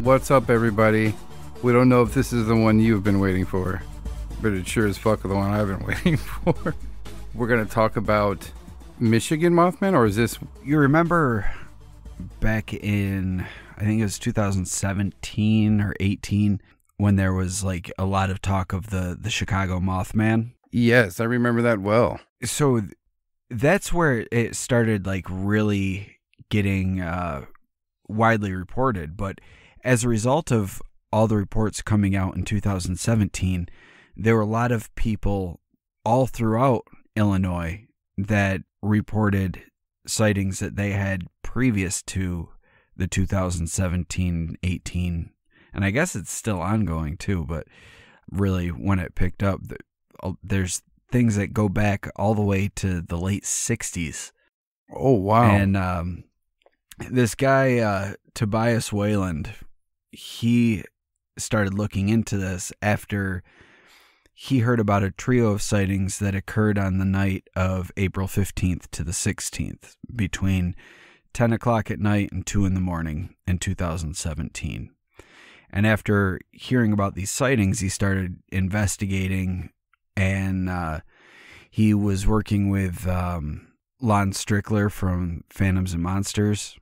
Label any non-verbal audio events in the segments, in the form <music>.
What's up, everybody? We don't know if this is the one you've been waiting for, but it sure as fuck the one I've been <laughs> waiting for. We're gonna talk about Michigan Mothman, or is this? You remember back in, I think it was 2017 or 18, when there was like a lot of talk of the the Chicago Mothman. Yes, I remember that well. So that's where it started, like really getting uh, widely reported, but as a result of all the reports coming out in 2017, there were a lot of people all throughout Illinois that reported sightings that they had previous to the 2017 18. And I guess it's still ongoing too, but really when it picked up, there's things that go back all the way to the late 60s. Oh, wow. And um, this guy, uh, Tobias Wayland, he started looking into this after he heard about a trio of sightings that occurred on the night of April 15th to the 16th between 10 o'clock at night and 2 in the morning in 2017. And after hearing about these sightings, he started investigating and uh, he was working with um, Lon Strickler from Phantoms and Monsters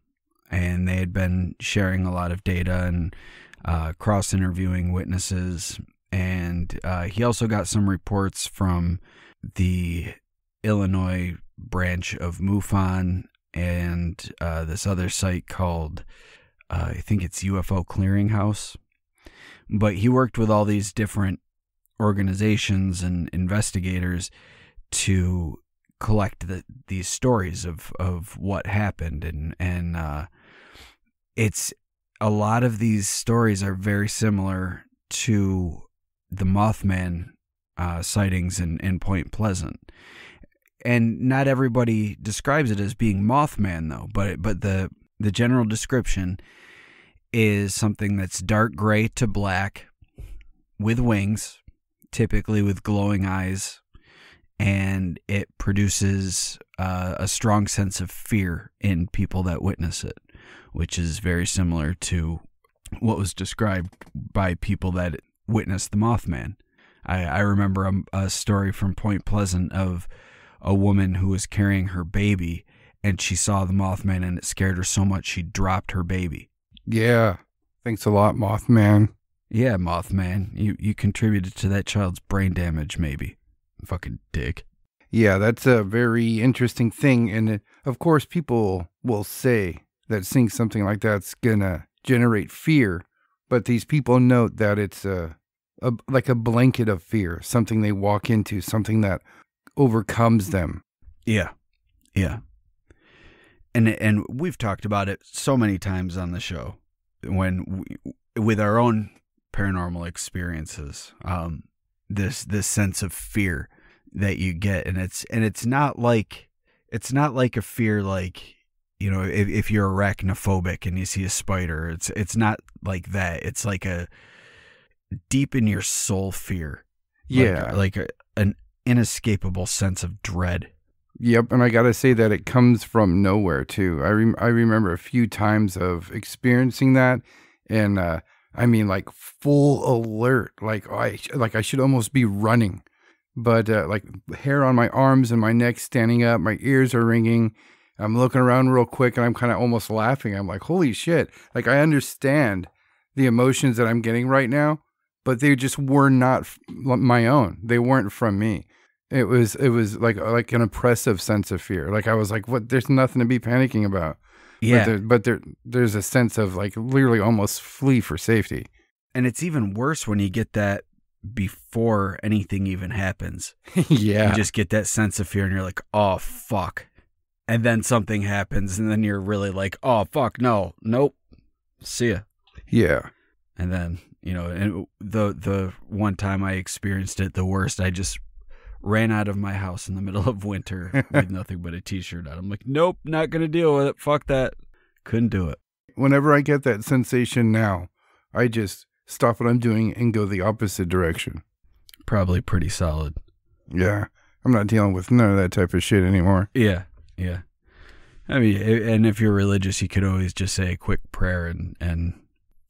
and they had been sharing a lot of data and uh, cross interviewing witnesses. And uh, he also got some reports from the Illinois branch of MUFON and uh, this other site called, uh, I think it's UFO Clearinghouse. But he worked with all these different organizations and investigators to collect the, these stories of, of what happened and and uh, it's a lot of these stories are very similar to the Mothman uh, sightings in, in Point Pleasant. And not everybody describes it as being Mothman, though. But but the the general description is something that's dark gray to black, with wings, typically with glowing eyes, and it produces uh, a strong sense of fear in people that witness it which is very similar to what was described by people that witnessed the Mothman. I, I remember a, a story from Point Pleasant of a woman who was carrying her baby and she saw the Mothman and it scared her so much she dropped her baby. Yeah. Thanks a lot, Mothman. Yeah, Mothman. You you contributed to that child's brain damage, maybe. Fucking dick. Yeah, that's a very interesting thing. And it, of course, people will say that seeing something like that's gonna generate fear, but these people note that it's a, a like a blanket of fear, something they walk into, something that overcomes them. Yeah, yeah, and and we've talked about it so many times on the show when we, with our own paranormal experiences. Um, this this sense of fear that you get, and it's and it's not like it's not like a fear like you know if, if you're arachnophobic and you see a spider it's it's not like that. It's like a deep in your soul fear. Yeah. like, like a, an inescapable sense of dread. Yep and i gotta say that it comes from nowhere too. I, rem- I remember a few times of experiencing that and uh i mean like full alert like i like i should almost be running. But uh, like hair on my arms and my neck standing up my ears are ringing I'm looking around real quick and I'm kind of almost laughing. I'm like, holy shit. Like, I understand the emotions that I'm getting right now, but they just were not my own. They weren't from me. It was, it was like, like an oppressive sense of fear. Like, I was like, what? There's nothing to be panicking about. Yeah. But, there, but there, there's a sense of like literally almost flee for safety. And it's even worse when you get that before anything even happens. <laughs> yeah. You just get that sense of fear and you're like, oh, fuck and then something happens and then you're really like oh fuck no nope see ya yeah and then you know and the the one time i experienced it the worst i just ran out of my house in the middle of winter <laughs> with nothing but a t-shirt on. I'm like, nope, not gonna deal with it. Fuck that. Couldn't do it. Whenever I get that sensation now, I just stop what I'm doing and go the opposite direction. Probably pretty solid. Yeah. I'm not dealing with none of that type of shit anymore. Yeah, yeah. I mean, and if you're religious, you could always just say a quick prayer and and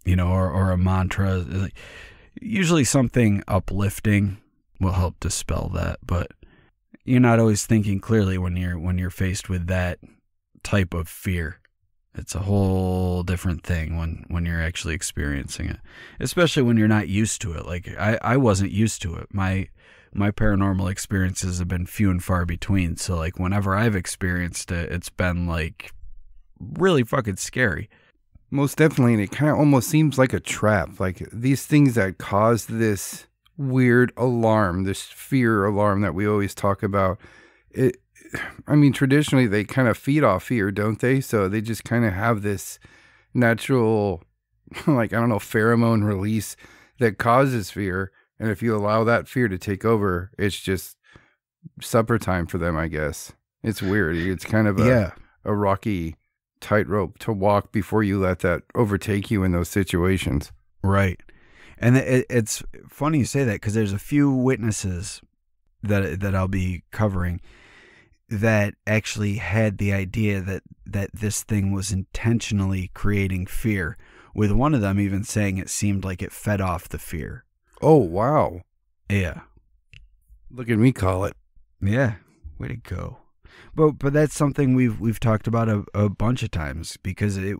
you know, or or a mantra. Usually, something uplifting will help dispel that, but you're not always thinking clearly when you're when you're faced with that type of fear. It's a whole different thing when when you're actually experiencing it, especially when you're not used to it. Like I I wasn't used to it. My my paranormal experiences have been few and far between. So like whenever I've experienced it, it's been like really fucking scary. Most definitely. And it kind of almost seems like a trap. Like these things that cause this weird alarm, this fear alarm that we always talk about. It, I mean, traditionally they kind of feed off fear, don't they? So they just kind of have this natural, <laughs> like, I don't know, pheromone release that causes fear. And if you allow that fear to take over, it's just supper time for them, I guess. It's weird. It's kind of a, Yeah. a rocky tightrope to walk before you let that overtake you in those situations. Right. And it, it's funny you say that because there's a few witnesses that that I'll be covering that actually had the idea that that this thing was intentionally creating fear. With one of them even saying it seemed like it fed off the fear. Oh, wow. Yeah. Look at me call it. Yeah, way to go. But but that's something we've we've talked about a, a bunch of times because it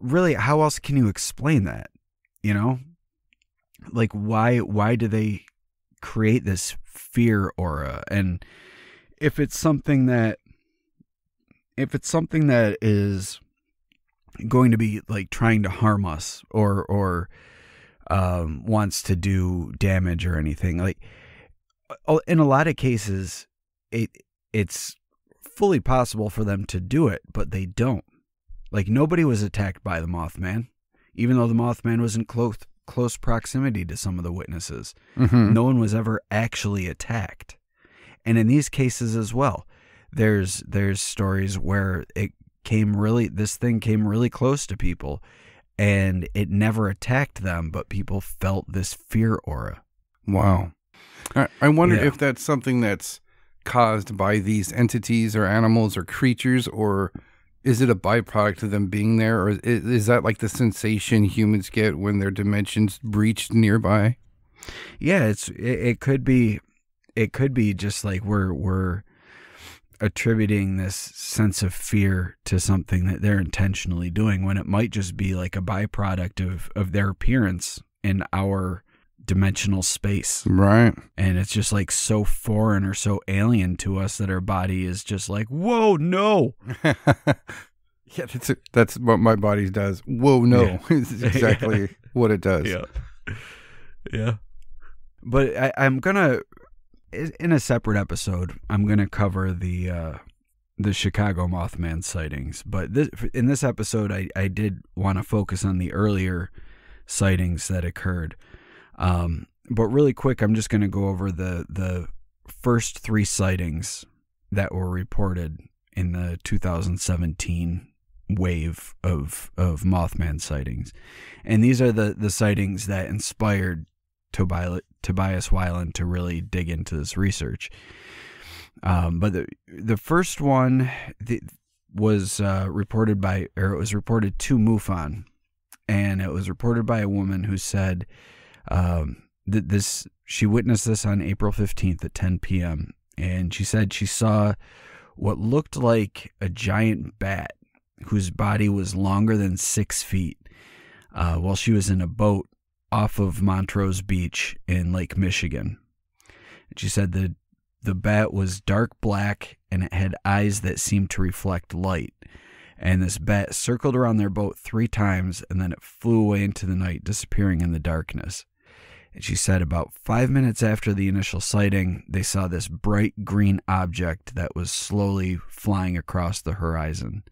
really how else can you explain that? You know, like why why do they create this fear aura? And if it's something that if it's something that is going to be like trying to harm us or or um, wants to do damage or anything like uh, in a lot of cases it it's fully possible for them to do it but they don't. Like nobody was attacked by the mothman even though the mothman was in close close proximity to some of the witnesses. Mhm. no one was ever actually attacked. And in these cases as well there's there's stories where it came really this thing came really close to people and it never attacked them but people felt this fear aura Wow. I, I wonder Yeah. if that's something that's caused by these entities or animals or creatures, or is it a byproduct of them being there, or is, is that like the sensation humans get when their dimensions breached nearby? yeah it's it, it could be it could be just like we're we're attributing this sense of fear to something that they're intentionally doing when it might just be like a byproduct of of their appearance in our dimensional space Right. and it's just like so foreign or so alien to us that our body is just like whoa no <laughs> yeah, that's that's what my body does. Whoa, no, Yeah. <laughs> it's <laughs> exactly what it does. Yeah. Yeah but I, i'm gonna in a separate episode i'm gonna cover the uh the chicago mothman sightings but this, in this episode i i did want to focus on the earlier sightings that occurred. Um but really quick i'm just gonna go over the the first three sightings that were reported in the 2017 wave of of mothman sightings. And these are the the sightings that inspired Tobias, Wayland to really dig into this research. Um, but the the first one the, was uh, reported by, or it was reported to MUFON, and it was reported by a woman who said um, that this she witnessed this on April fifteenth at ten p.m. and she said she saw what looked like a giant bat whose body was longer than six feet uh, while she was in a boat off of Montrose Beach in Lake Michigan. And she said the the bat was dark black and it had eyes that seemed to reflect light. And this bat circled around their boat three times and then it flew away into the night, disappearing in the darkness. And she said about five minutes after the initial sighting, they saw this bright green object that was slowly flying across the horizon.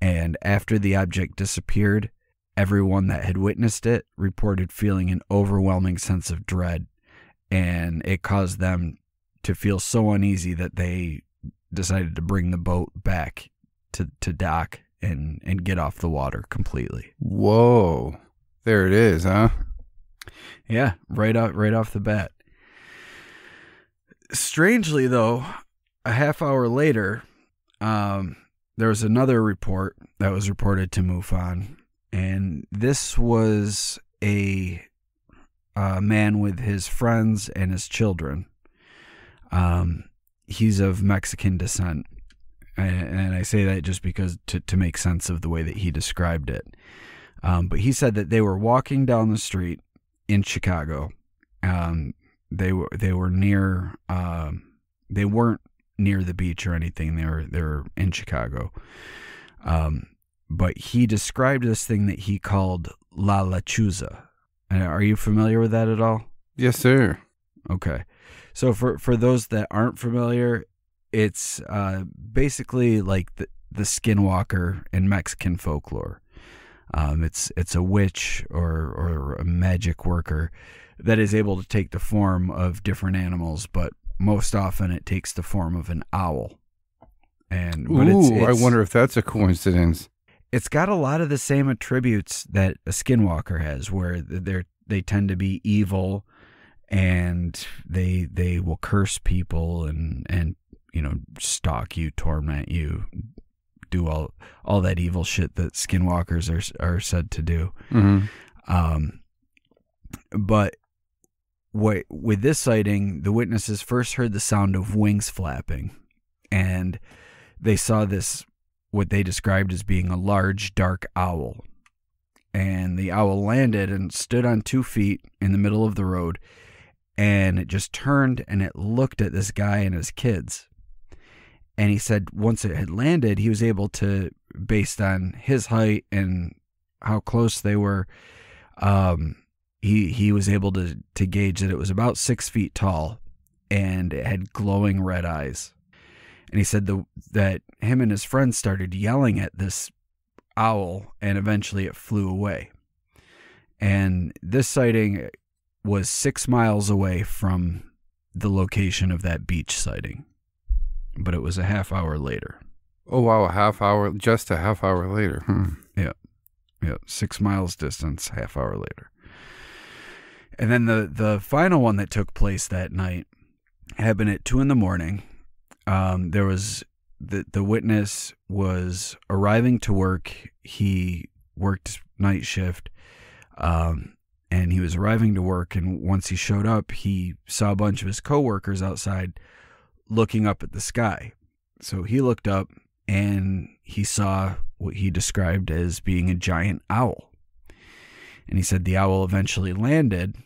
And after the object disappeared, everyone that had witnessed it reported feeling an overwhelming sense of dread, and it caused them to feel so uneasy that they decided to bring the boat back to, to dock and, and get off the water completely. Whoa. There it is, huh? Yeah, right off right off the bat. Strangely though, a half hour later, um, there was another report that was reported to MUFON, and this was a, a man with his friends and his children. Um, he's of Mexican descent, and, I say that just because to to make sense of the way that he described it. Um, but he said that they were walking down the street in Chicago. Um, they were they were near. Um, they weren't near the beach or anything. They were they were in Chicago. Um, but he described this thing that he called La Lechuza. Are you familiar with that at all? Yes, sir. Okay. So for for those that aren't familiar, it's uh, basically like the the skinwalker in Mexican folklore. Um, it's it's a witch or or a magic worker that is able to take the form of different animals, but most often it takes the form of an owl. And but Ooh, it's, it's, I wonder if that's a coincidence. It's got a lot of the same attributes that a skinwalker has, where they're they tend to be evil, and they they will curse people and and you know stalk you, torment you, do all all that evil shit that skinwalkers are are said to do. hmm Um, but what with this sighting, the witnesses first heard the sound of wings flapping, and they saw this what they described as being a large dark owl. And the owl landed and stood on two feet in the middle of the road, and it just turned and it looked at this guy and his kids. And he said once it had landed, he was able to, based on his height and how close they were, um, he he was able to to gauge that it was about six feet tall, and it had glowing red eyes. And he said the, that him and his friends started yelling at this owl, and eventually it flew away. And this sighting was six miles away from the location of that beach sighting, but it was a half hour later. Oh wow, a half hour, just a half hour later. Hmm. Yeah, six miles distance, half hour later. And then the the final one that took place that night happened at two in the morning. Um, there was the the witness was arriving to work. He worked night shift, um, and he was arriving to work. And once he showed up, he saw a bunch of his coworkers outside looking up at the sky. So he looked up and he saw what he described as being a giant owl. And he said the owl eventually landed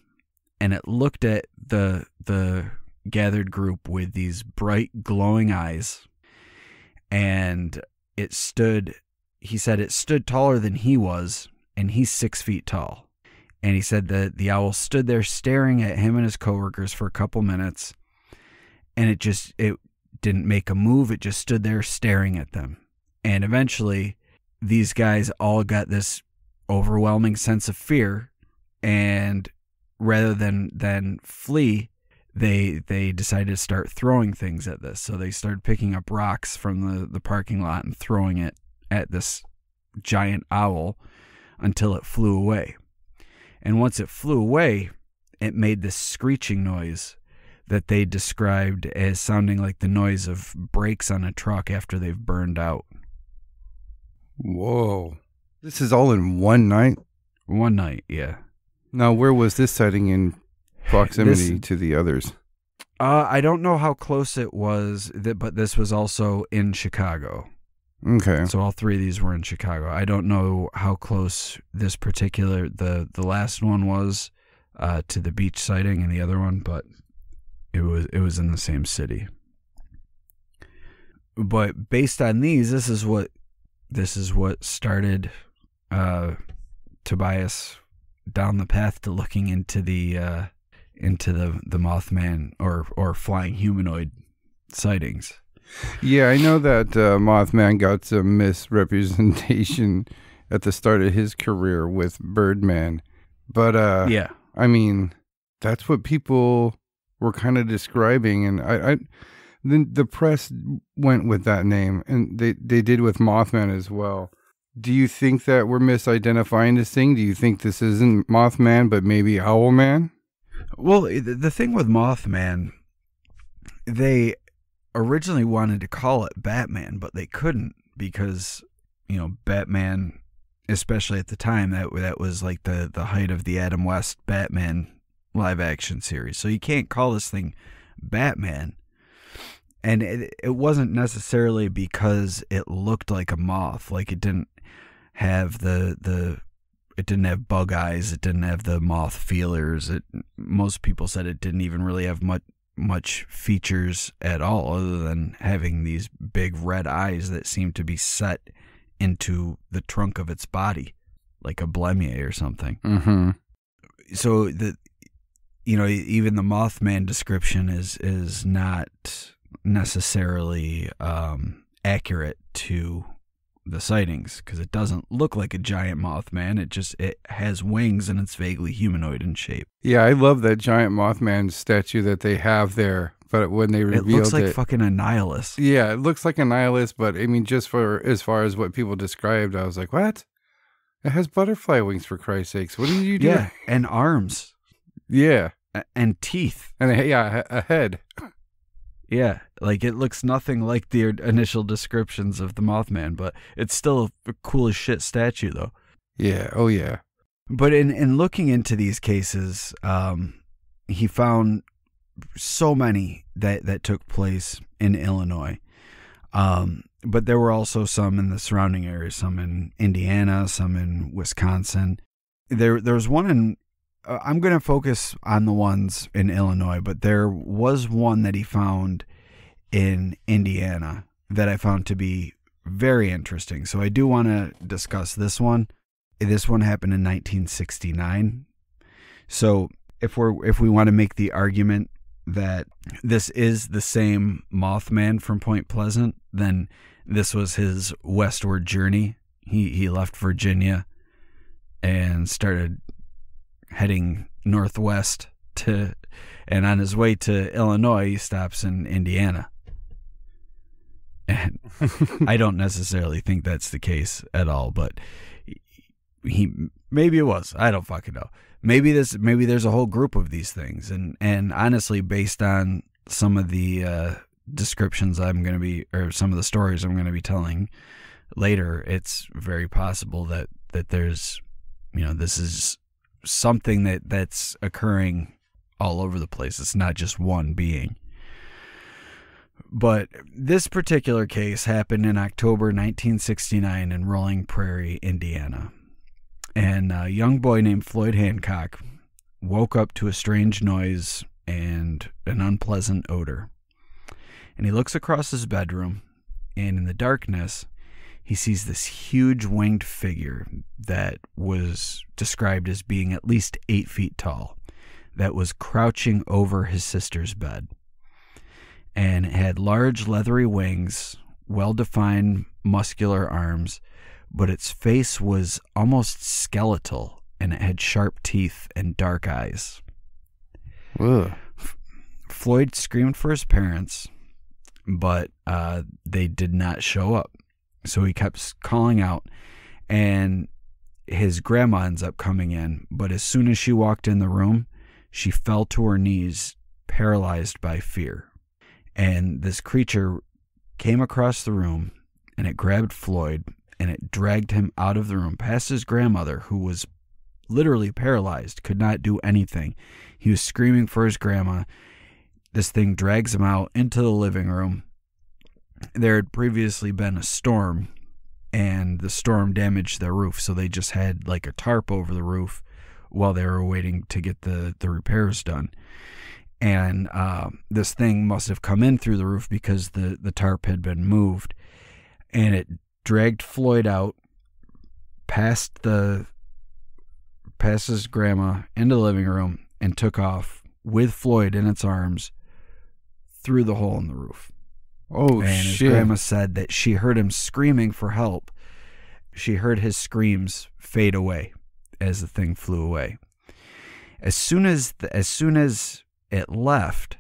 and it looked at the the gathered group with these bright glowing eyes. And it stood he said it stood taller than he was and he's six feet tall. And he said that the owl stood there staring at him and his coworkers for a couple minutes and it just it didn't make a move it just stood there staring at them. And eventually these guys all got this overwhelming sense of fear and rather than than flee they they decided to start throwing things at this. So they started picking up rocks from the the parking lot and throwing it at this giant owl until it flew away. And once it flew away it made this screeching noise that they described as sounding like the noise of brakes on a truck after they've burned out. Whoa, this is all in one night. one night yeah. Now, where was this sighting in proximity This- to the others? Uh, I don't know how close it was, th- but this was also in Chicago. Okay. So all three of these were in Chicago. I don't know how close this particular the the last one was uh, to the beach sighting and the other one, but it was it was in the same city. But based on these, this is what this is what started uh, Tobias down the path to looking into the uh, into the the Mothman or or flying humanoid sightings. Yeah, I know that uh, Mothman got some misrepresentation <laughs> at the start of his career with Birdman, but uh, yeah. I mean, that's what people were kind of describing, and I, I the the press went with that name, and they they did with Mothman as well. Do you think that we're misidentifying this thing? Do you think this isn't Mothman, but maybe Owlman? Well, the thing with Mothman, they originally wanted to call it Batman, but they couldn't because you know Batman, especially at the time that that was like the the height of the Adam West Batman live action series. So you can't call this thing Batman. And it, it wasn't necessarily because it looked like a moth, like it didn't have the the it didn't have bug eyes, it didn't have the moth feelers. It most people said it didn't even really have much much features at all other than having these big red eyes that seemed to be set into the trunk of its body like a Blemmyae or something. Mm-hmm. So the you know even the Mothman description is is not necessarily um, accurate to the sightings because it doesn't look like a giant mothman it just it has wings and it's vaguely humanoid in shape Yeah, I love that giant Mothman statue that they have there. But when they reveal it revealed looks like it, fucking a nihilist yeah, it looks like a nihilist. But I mean, just for as far as what people described, I was like, what? It has butterfly wings for Christ's sakes. What did you do? yeah and arms yeah, a- and teeth and a, yeah, a head. Yeah like it looks nothing like the initial descriptions of the mothman but it's still a cool as shit statue though Yeah, oh yeah. But in, in looking into these cases, um, he found so many that, that took place in Illinois. Um, but there were also some in the surrounding areas, some in Indiana, some in Wisconsin. There, there was one in. Uh, I'm going to focus on the ones in Illinois, but there was one that he found in Indiana that I found to be very interesting. So I do want to discuss this one. This one happened in 1969. So if we're if we want to make the argument that this is the same Mothman from Point Pleasant, then this was his westward journey. He he left Virginia and started heading northwest to and on his way to Illinois he stops in Indiana. And I don't necessarily think that's the case at all, but he maybe it was. I don't fucking know. Maybe this maybe there's a whole group of these things and and honestly based on some of the uh descriptions I'm going to be or some of the stories I'm going to be telling later, it's very possible that that there's you know, this is something that that's occurring all over the place. It's not just one being. But this particular case happened in October 1969 in Rolling Prairie, Indiana. And a young boy named Floyd Hancock woke up to a strange noise and an unpleasant odor. And he looks across his bedroom, and in the darkness, he sees this huge winged figure that was described as being at least eight feet tall, that was crouching over his sister's bed. And it had large leathery wings, well defined muscular arms, but its face was almost skeletal and it had sharp teeth and dark eyes. Ugh. Floyd screamed for his parents, but uh, they did not show up. So he kept calling out, and his grandma ends up coming in. But as soon as she walked in the room, she fell to her knees, paralyzed by fear. And this creature came across the room and it grabbed Floyd and it dragged him out of the room past his grandmother, who was literally paralyzed, could not do anything. He was screaming for his grandma. This thing drags him out into the living room. There had previously been a storm, and the storm damaged their roof, so they just had like a tarp over the roof while they were waiting to get the, the repairs done. And uh, this thing must have come in through the roof because the, the tarp had been moved. And it dragged Floyd out past the past his grandma into the living room and took off with Floyd in its arms through the hole in the roof. Oh and his shit! grandma said that she heard him screaming for help. She heard his screams fade away as the thing flew away. As soon as the, as soon as it left,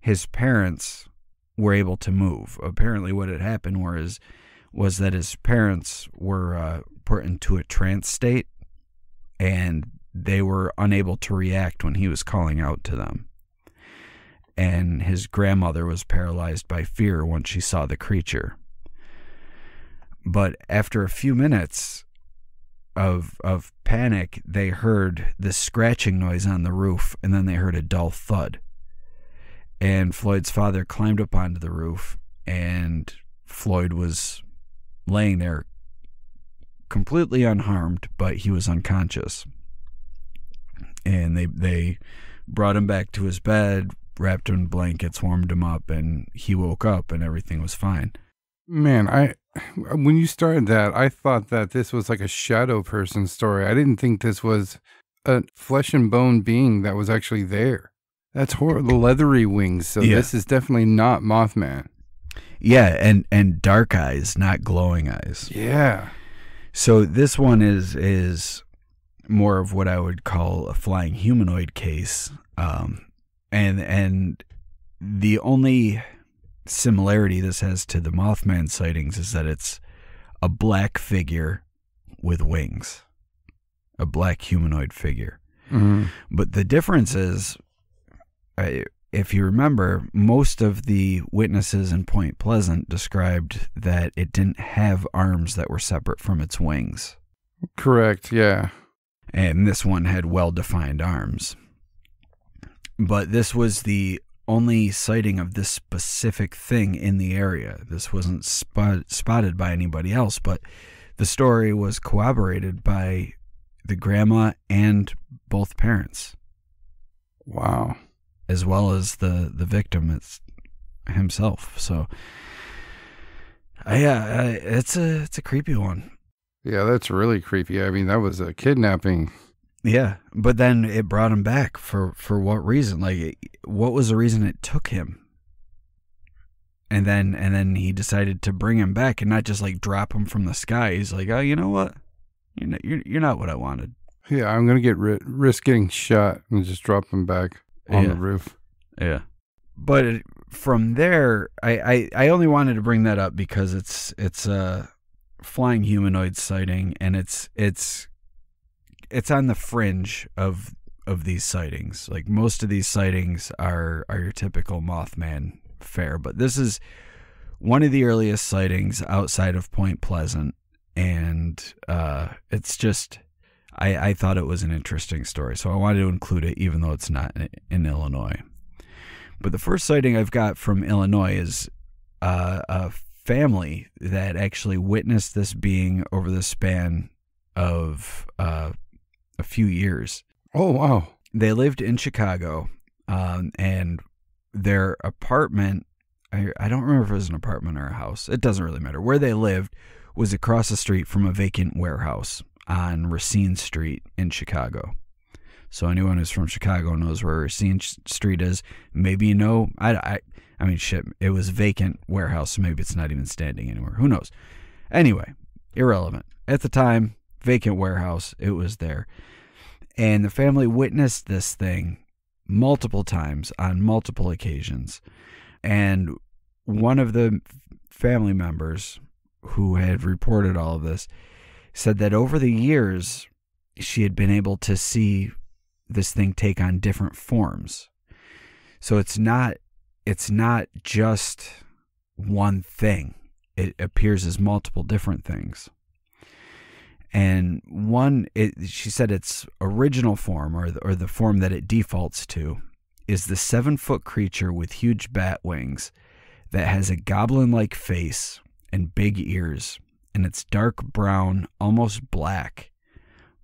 his parents were able to move. Apparently, what had happened was was that his parents were uh, put into a trance state, and they were unable to react when he was calling out to them. And his grandmother was paralyzed by fear once she saw the creature. But after a few minutes of of panic, they heard this scratching noise on the roof, and then they heard a dull thud. And Floyd's father climbed up onto the roof, and Floyd was laying there completely unharmed, but he was unconscious. And they they brought him back to his bed, wrapped him in blankets, warmed him up, and he woke up and everything was fine. Man, I when you started that, I thought that this was like a shadow person story. I didn't think this was a flesh and bone being that was actually there. That's horrible. The leathery wings. So Yeah. this is definitely not Mothman. Yeah, and and dark eyes, not glowing eyes. Yeah. So this one is is more of what I would call a flying humanoid case, um, and and the only similarity this has to the Mothman sightings is that it's a black figure with wings, a black humanoid figure. hmm But the difference is, I, if you remember, most of the witnesses in Point Pleasant described that it didn't have arms that were separate from its wings. Correct. Yeah. And this one had well defined arms. But this was the only sighting of this specific thing in the area. This wasn't spot, spotted by anybody else, but the story was corroborated by the grandma and both parents. Wow. as well as the the victim it's himself. So, uh, yeah, uh, it's a it's a creepy one. Yeah, that's really creepy. I mean, that was a kidnapping. Yeah, but then it brought him back for for what reason? Like, what was the reason it took him? And then and then he decided to bring him back and not just like drop him from the sky. He's like, oh, you know what? You're not, you're, you're not what I wanted. Yeah, I'm gonna get ri- risk getting shot and just drop him back on Yeah. the roof. Yeah. But it- from there, I, I, I only wanted to bring that up because it's it's a flying humanoid sighting, and it's it's it's on the fringe of of these sightings. Like most of these sightings are are your typical Mothman fare, but this is one of the earliest sightings outside of Point Pleasant, and uh, it's just. I, I thought it was an interesting story, so I wanted to include it, even though it's not in, in Illinois. But the first sighting I've got from Illinois is uh, a family that actually witnessed this being over the span of uh, a few years. Oh wow. They lived in Chicago, um, and their apartment I, I don't remember if it was an apartment or a house. It doesn't really matter. Where they lived was across the street from a vacant warehouse on Racine Street in Chicago. So anyone who's from Chicago knows where Racine Street is. Maybe you know. I, I, I mean, shit. It was vacant warehouse, so maybe it's not even standing anywhere. Who knows? Anyway, irrelevant. At the time, vacant warehouse. It was there, and the family witnessed this thing multiple times on multiple occasions. And one of the family members who had reported all of this said that over the years, she had been able to see this thing take on different forms. So it's not it's not just one thing. It appears as multiple different things. And one, it, she said its original form, or the, or the form that it defaults to, is the seven foot creature with huge bat wings that has a goblin like face and big ears, and it's dark brown, almost black,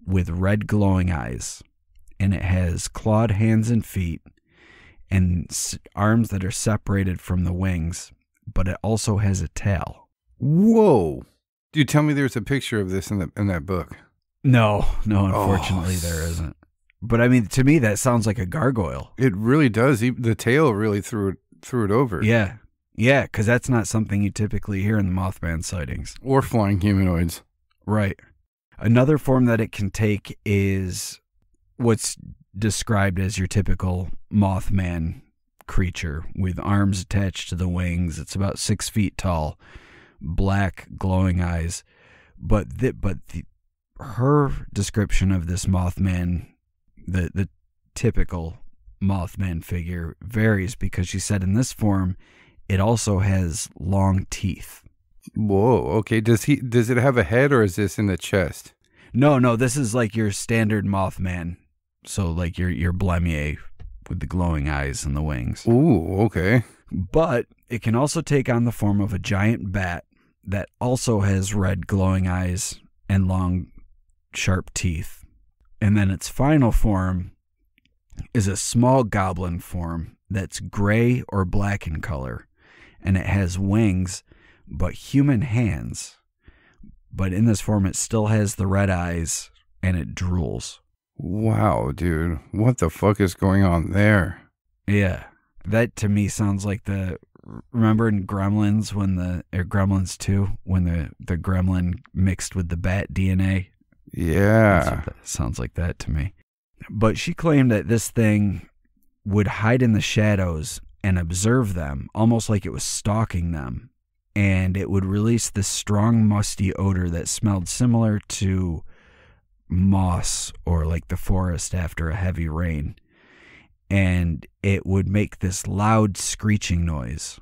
with red glowing eyes. And it has clawed hands and feet and arms that are separated from the wings, but it also has a tail. Whoa. Dude, tell me there's a picture of this in the in that book. No, no, Oh, unfortunately, there isn't. But I mean, to me, that sounds like a gargoyle. It really does. The tail really threw it threw it over. Yeah. Yeah, because that's not something you typically hear in the Mothman sightings. Or flying humanoids. Right. Another form that it can take is what's described as your typical Mothman creature with arms attached to the wings. It's about six feet tall, black glowing eyes. But the, but the, her description of this Mothman, the the typical Mothman figure, varies because she said in this form, it also has long teeth. Whoa. Okay. Does he? Does it have a head, or is this in the chest? No, no, this is like your standard Mothman. So like your your Blemmyae with the glowing eyes and the wings. Ooh. Okay. But it can also take on the form of a giant bat that also has red glowing eyes and long sharp teeth. And then its final form is a small goblin form that's gray or black in color and it has wings but human hands. But in this form, it still has the red eyes and it drools. Wow, dude. What the fuck is going on there? Yeah. That to me sounds like the. Remember in Gremlins when the. Or Gremlins 2, when the, the gremlin mixed with the bat DNA? Yeah. sounds like that to me. But she claimed that this thing would hide in the shadows and observe them, almost like it was stalking them and it would release this strong musty odor that smelled similar to moss or like the forest after a heavy rain and it would make this loud screeching noise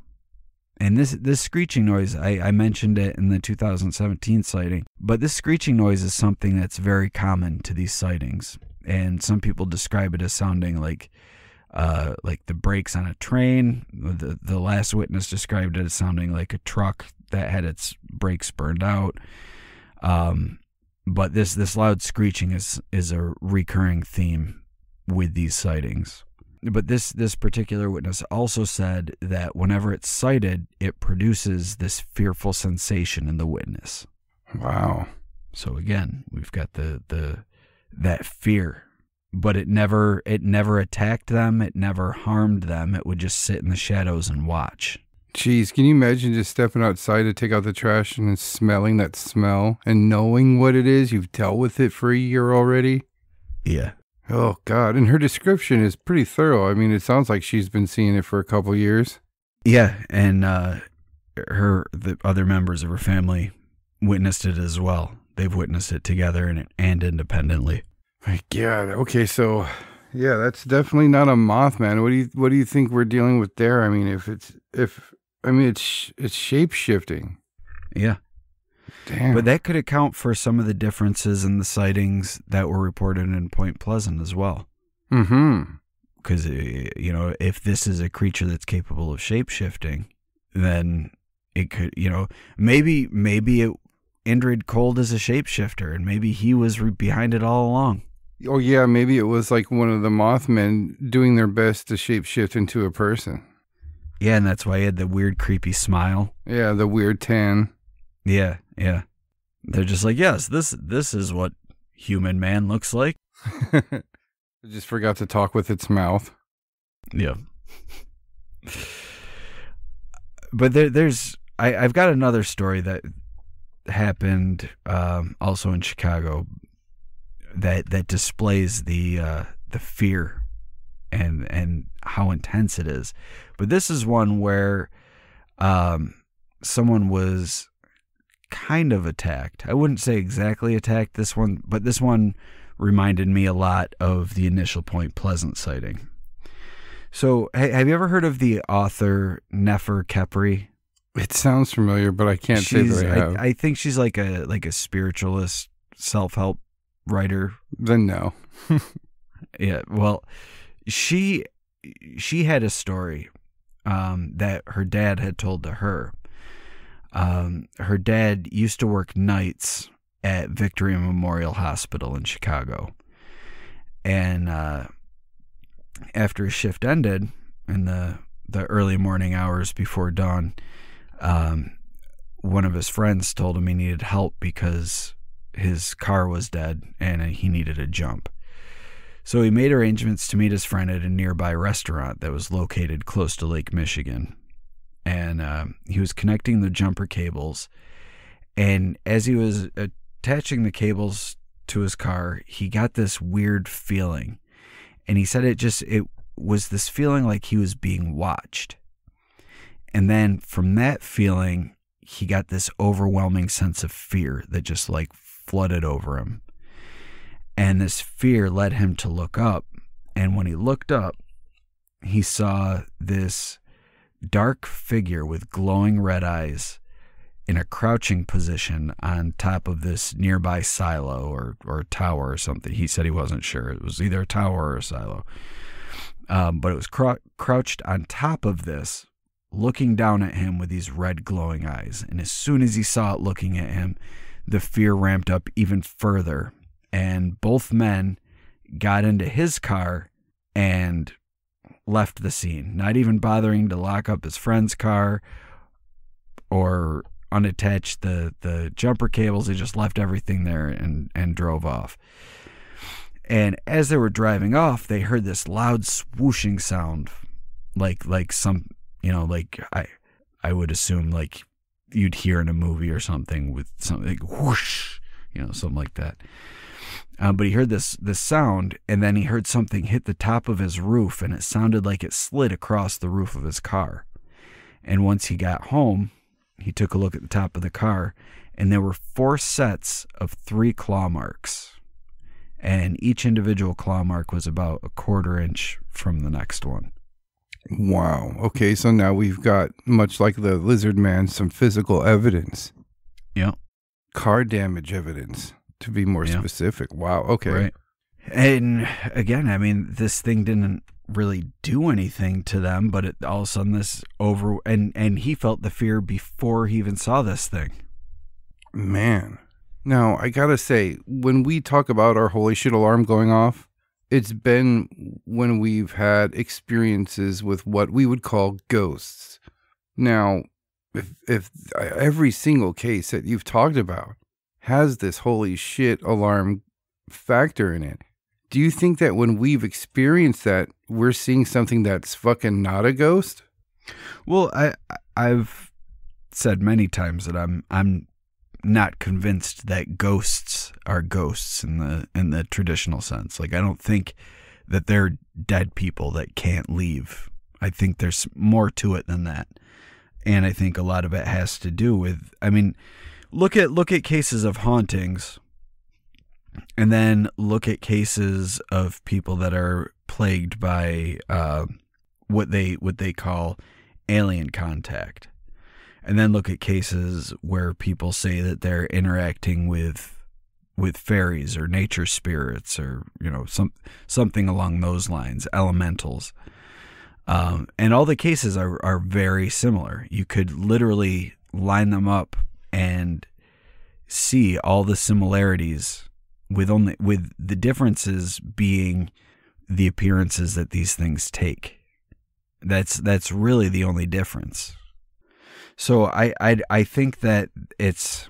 and this this screeching noise I, I mentioned it in the 2017 sighting but this screeching noise is something that's very common to these sightings and some people describe it as sounding like uh, like the brakes on a train. The the last witness described it as sounding like a truck that had its brakes burned out. Um, but this this loud screeching is is a recurring theme with these sightings. But this this particular witness also said that whenever it's sighted, it produces this fearful sensation in the witness. Wow. So again, we've got the the that fear but it never it never attacked them it never harmed them it would just sit in the shadows and watch Jeez, can you imagine just stepping outside to take out the trash and smelling that smell and knowing what it is? You've dealt with it for a year already. yeah Oh God! And her description is pretty thorough. I mean, it sounds like she's been seeing it for a couple years. yeah and uh her the other members of her family witnessed it as well they've witnessed it together and and independently My God. Okay, so yeah, that's definitely not a Mothman. What do you What do you think we're dealing with there? I mean, if it's if I mean it's it's shape shifting. yeah Damn. but that could account for some of the differences in the sightings that were reported in point pleasant as well mm-hmm. because you know if this is a creature that's capable of shape shifting then it could you know maybe maybe it Indrid Cold is a shapeshifter and maybe he was re- behind it all along Oh yeah, maybe it was like one of the Mothmen doing their best to shapeshift into a person. yeah and that's why he had the weird creepy smile Yeah, the weird tan. Yeah yeah they're just like yes this this is what human man looks like <laughs> I just forgot to talk with its mouth. Yeah. but there, there's I, I've got another story that happened um, also in Chicago that that displays the uh, the fear and and how intense it is. But this is one where um, someone was kind of attacked. I wouldn't say exactly attacked this one, but this one reminded me a lot of the initial Point Pleasant sighting. So, ha- have you ever heard of the author Nefer Khepri? It sounds familiar, but I can't say She's- that I have. I, I think she's like a like a spiritualist, self help writer. then no. <laughs> Yeah. Well, she she had a story um, that her dad had told to her. Um, her dad used to work nights at Victory Memorial Hospital in Chicago, and uh, after his shift ended in the the early morning hours before dawn, um, one of his friends told him he needed help because his car was dead and he needed a jump. So he made arrangements to meet his friend at a nearby restaurant that was located close to Lake Michigan. And uh, he was connecting the jumper cables. And as he was attaching the cables to his car, he got this weird feeling. And he said it just it was this feeling like he was being watched. And then from that feeling, he got this overwhelming sense of fear that just like flooded over him. And this fear led him to look up. And when he looked up, he saw this dark figure with glowing red eyes in a crouching position on top of this nearby silo or, or tower or something. He said he wasn't sure. It was either a tower or a silo. Um, but it was cr- crouched on top of this, looking down at him with these red glowing eyes. And as soon as he saw it looking at him, the fear ramped up even further. And both men got into his car and left the scene, not even bothering to lock up his friend's car or unattach the, the jumper cables. He just left everything there and, and drove off. And as they were driving off, they heard this loud swooshing sound, like like some you know like I I would assume like you'd hear in a movie or something with something like whoosh, you know, something like that. Uh, but he heard this this sound, and then he heard something hit the top of his roof, and it sounded like it slid across the roof of his car. And once he got home, he took a look at the top of the car, and there were four sets of three claw marks and each individual claw mark was about a quarter inch from the next one. Wow. Okay, so now we've got much like the lizard man, some physical evidence. Yeah. Car damage evidence, to be more Yeah. specific. Wow. Okay. Right. And again, I mean, this thing didn't really do anything to them, but it all of a sudden this over and and he felt the fear before he even saw this thing. Man. Now, I gotta say, when we talk about our holy shit alarm going off, it's been when we've had experiences with what we would call ghosts. Now, if, if uh, every single case that you've talked about has this holy shit alarm factor in it, do you think that when we've experienced that, we're seeing something that's fucking not a ghost? Well, I I've said many times that I'm I'm not convinced that ghosts are ghosts in the in the traditional sense. Like I don't think that they're dead people that can't leave. I think there's more to it than that. And I think a lot of it has to do with I mean, look at look at cases of hauntings and then look at cases of people that are plagued by uh, what they what they call alien contact. And then look at cases where people say that they're interacting with with fairies or nature spirits or you know some something along those lines elementals. Um, and all the cases are, are very similar. You could literally line them up and see all the similarities with only with the differences being the appearances that these things take that's that's really the only difference so I, I I think that it's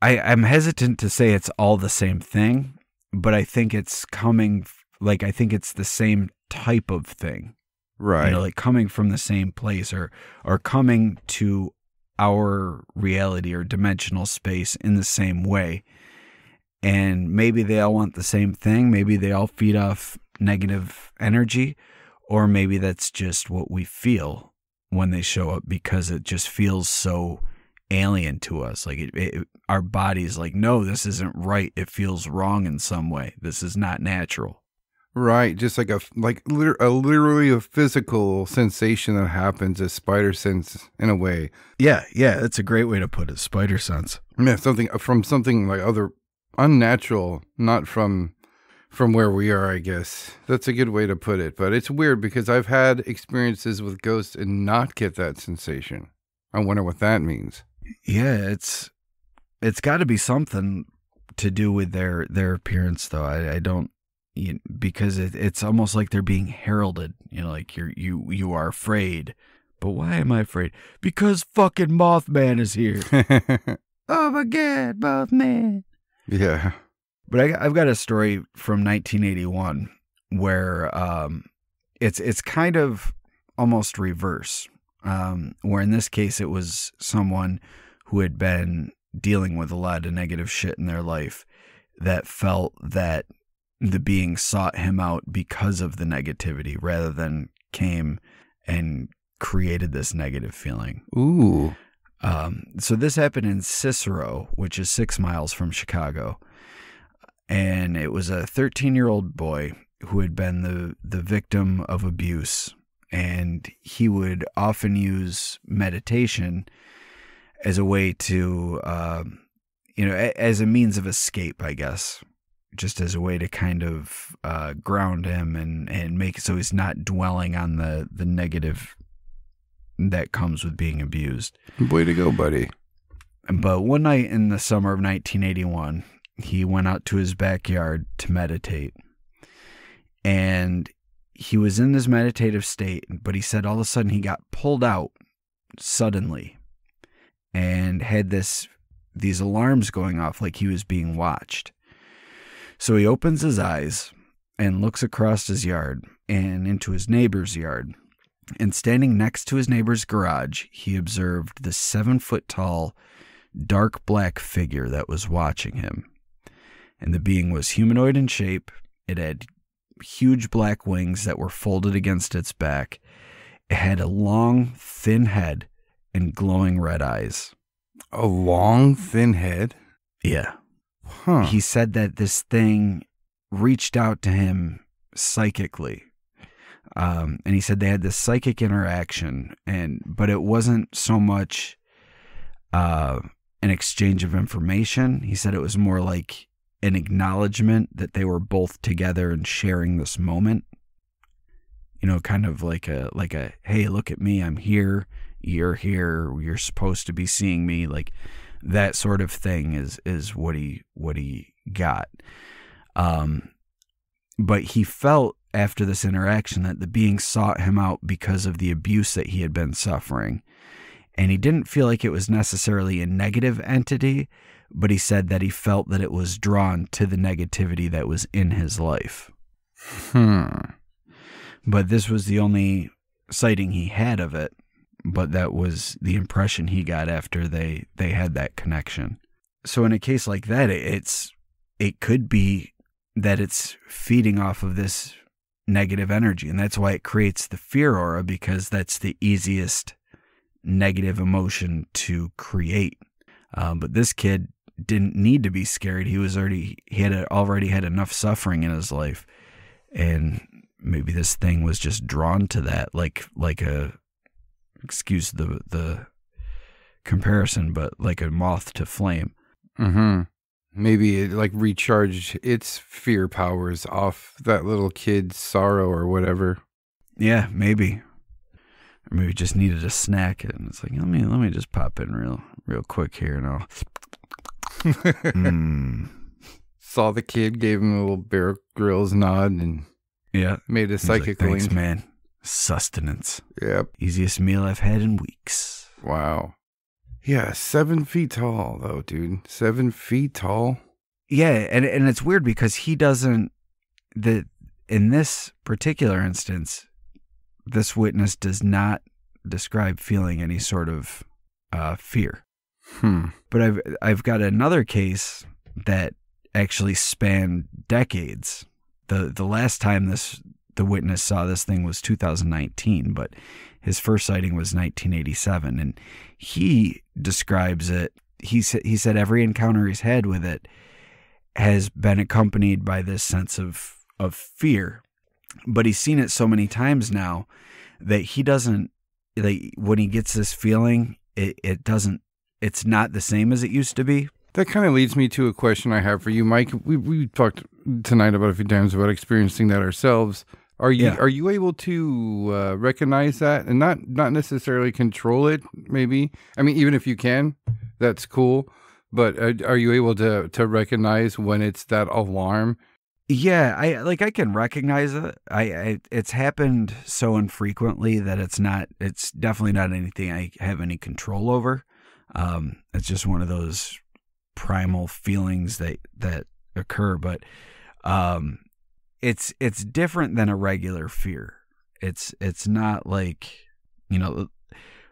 I I'm hesitant to say it's all the same thing, but I think it's coming like I think it's the same type of thing. Right. You know, like coming from the same place or or coming to our reality or dimensional space in the same way. And maybe they all want the same thing, maybe they all feed off negative energy, or maybe that's just what we feel when they show up because it just feels so alien to us. Like it, it, our body's like, no, this isn't right. It feels wrong in some way. This is not natural. Right, just like a like a literally a physical sensation that happens as spider sense in a way. Yeah, yeah, that's a great way to put it. Spider sense. Yeah, something uh, from something like other unnatural, not from from where we are, I guess. That's a good way to put it. But it's weird because I've had experiences with ghosts and not get that sensation. I wonder what that means. Yeah, it's it's got to be something to do with their their appearance, though. I, I don't you, because it, it's almost like they're being heralded. You know, like you're you you are afraid. But why am I afraid? Because fucking Mothman is here. <laughs> oh my god, Mothman. yeah. But I, I've got a story from 1981 where um, it's it's kind of almost reverse. Um, where in this case it was someone who had been dealing with a lot of negative shit in their life that felt that the being sought him out because of the negativity rather than came and created this negative feeling. Ooh. Um, so this happened in Cicero, which is six miles from Chicago, and it was a 13 year old boy who had been the the victim of abuse, and he would often use meditation as a way to, uh, you know, a, as a means of escape, I guess, just as a way to kind of uh, ground him and and make it so he's not dwelling on the the negative that comes with being abused. Way to go, buddy. But one night in the summer of 1981, he went out to his backyard to meditate. And he was in this meditative state, but he said all of a sudden he got pulled out suddenly and had this these alarms going off like he was being watched. So he opens his eyes and looks across his yard and into his neighbor's yard. And standing next to his neighbor's garage, he observed the seven foot tall, dark black figure that was watching him. And the being was humanoid in shape. It had huge black wings that were folded against its back. It had a long, thin head and glowing red eyes. A long, thin head? Yeah. Huh. He said that this thing reached out to him psychically. Um, and he said they had this psychic interaction, and but it wasn't so much uh, an exchange of information. He said it was more like an acknowledgement that they were both together and sharing this moment. You know, kind of like a like a hey, look at me, I'm here, you're here, you're supposed to be seeing me, like that sort of thing is is what he what he got. Um, but he felt after this interaction that the being sought him out because of the abuse that he had been suffering. And he didn't feel like it was necessarily a negative entity, but he said that he felt that it was drawn to the negativity that was in his life. Hmm. But this was the only sighting he had of it, but that was the impression he got after they they had that connection. So in a case like that, it's it could be that it's feeding off of this negative energy. And that's why it creates the fear aura because that's the easiest negative emotion to create. Um, but this kid didn't need to be scared. He was already, he had already had enough suffering in his life. And maybe this thing was just drawn to that, like, like a, excuse the, the comparison, but like a moth to flame. Mm-hmm. Maybe it like recharged its fear powers off that little kid's sorrow or whatever. Yeah, maybe. Or maybe just needed a snack and it's like, let me let me just pop in real real quick here and I'll <laughs> mm. Saw the kid, gave him a little Bear Grylls nod and Yeah. made a He's like, psychic Thanks, link. man. Sustenance. Yep. Easiest meal I've had in weeks. Wow. Yeah, seven feet tall though, dude. Seven feet tall. Yeah, and and it's weird because he doesn't the in this particular instance, this witness does not describe feeling any sort of uh, fear. Hmm. But I've I've got another case that actually spanned decades. the The last time this the witness saw this thing was 2019, but his first sighting was 1987, and he describes it. He said he said every encounter he's had with it has been accompanied by this sense of of fear, but he's seen it so many times now that he doesn't like when he gets this feeling, it, it doesn't it's not the same as it used to be. That kind of leads me to a question I have for you, Mike. We we talked tonight about a few times about experiencing that ourselves. Are you Yeah. are you able to uh, recognize that and not not necessarily control it? Maybe I mean, even if you can, that's cool. But uh, are you able to to recognize when it's that alarm? Yeah, I like I can recognize it. I, I it's happened so infrequently that it's not it's definitely not anything I have any control over. Um it's just one of those primal feelings that that occur, but um it's it's different than a regular fear. It's it's not like, you know,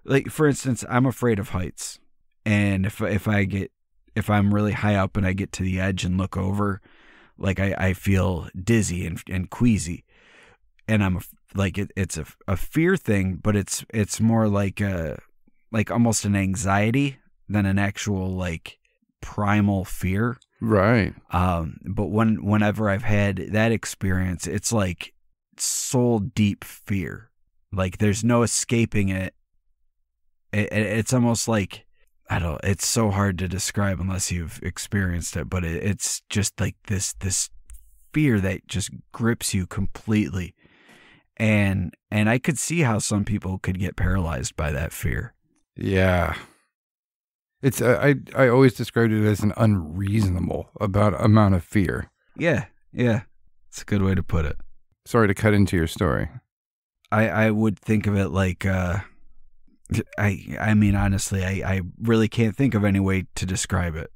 like for instance, I'm afraid of heights. And if if I get if I'm really high up and I get to the edge and look over, like I, I feel dizzy and, and queasy and I'm like it, it's a, a fear thing, but it's it's more like a like almost an anxiety than an actual like primal fear. Right. Um, but when whenever I've had that experience, it's like soul deep fear. Like there's no escaping it. it, it it's almost like I don't. It's so hard to describe unless you've experienced it. But it, it's just like this this fear that just grips you completely and and I could see how some people could get paralyzed by that fear. Yeah. It's uh, I I always described it as an unreasonable about amount of fear. Yeah, yeah. It's a good way to put it. Sorry to cut into your story. I I would think of it like uh I I mean honestly, I I really can't think of any way to describe it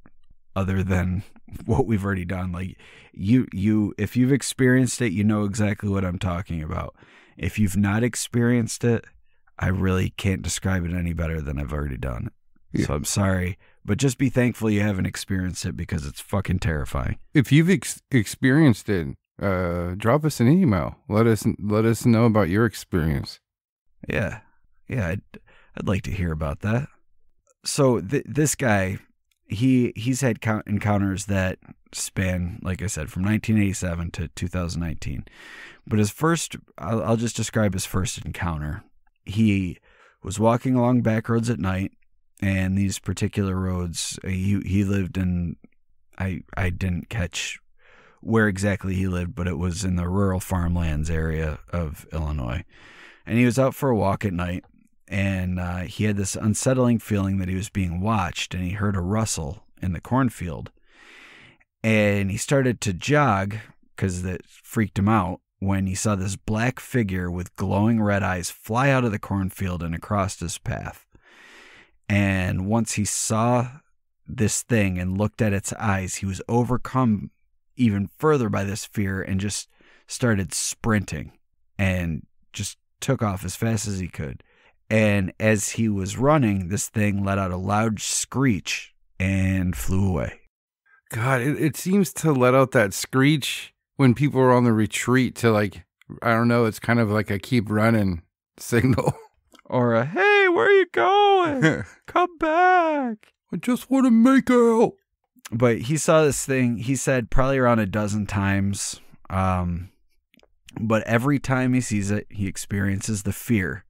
other than <laughs> what we've already done. Like you you if you've experienced it, you know exactly what I'm talking about. If you've not experienced it, I really can't describe it any better than I've already done. Yeah. So I'm sorry, but just be thankful you haven't experienced it because it's fucking terrifying. If you've ex- experienced it, uh, drop us an email. Let us let us know about your experience. Yeah, yeah, I'd I'd like to hear about that. So th- this guy, he he's had encounters that span, like I said, from 1987 to 2019. But his first, I'll, I'll just describe his first encounter. He was walking along back roads at night, and these particular roads, he he lived in. I I didn't catch where exactly he lived, but it was in the rural farmlands area of Illinois. And he was out for a walk at night, and uh, he had this unsettling feeling that he was being watched, and he heard a rustle in the cornfield. And he started to jog because that freaked him out when he saw this black figure with glowing red eyes fly out of the cornfield and across his path. And once he saw this thing and looked at its eyes, he was overcome even further by this fear and just started sprinting and just took off as fast as he could. And as he was running, this thing let out a loud screech and flew away. God, it, it seems to let out that screech when people are on the retreat to like, I don't know, it's kind of like a keep running <laughs> signal. Or a, hey, where are you going? <laughs> Come back. I just want to make out. But he saw this thing, he said probably around a dozen times. Um, but every time he sees it, he experiences the fear.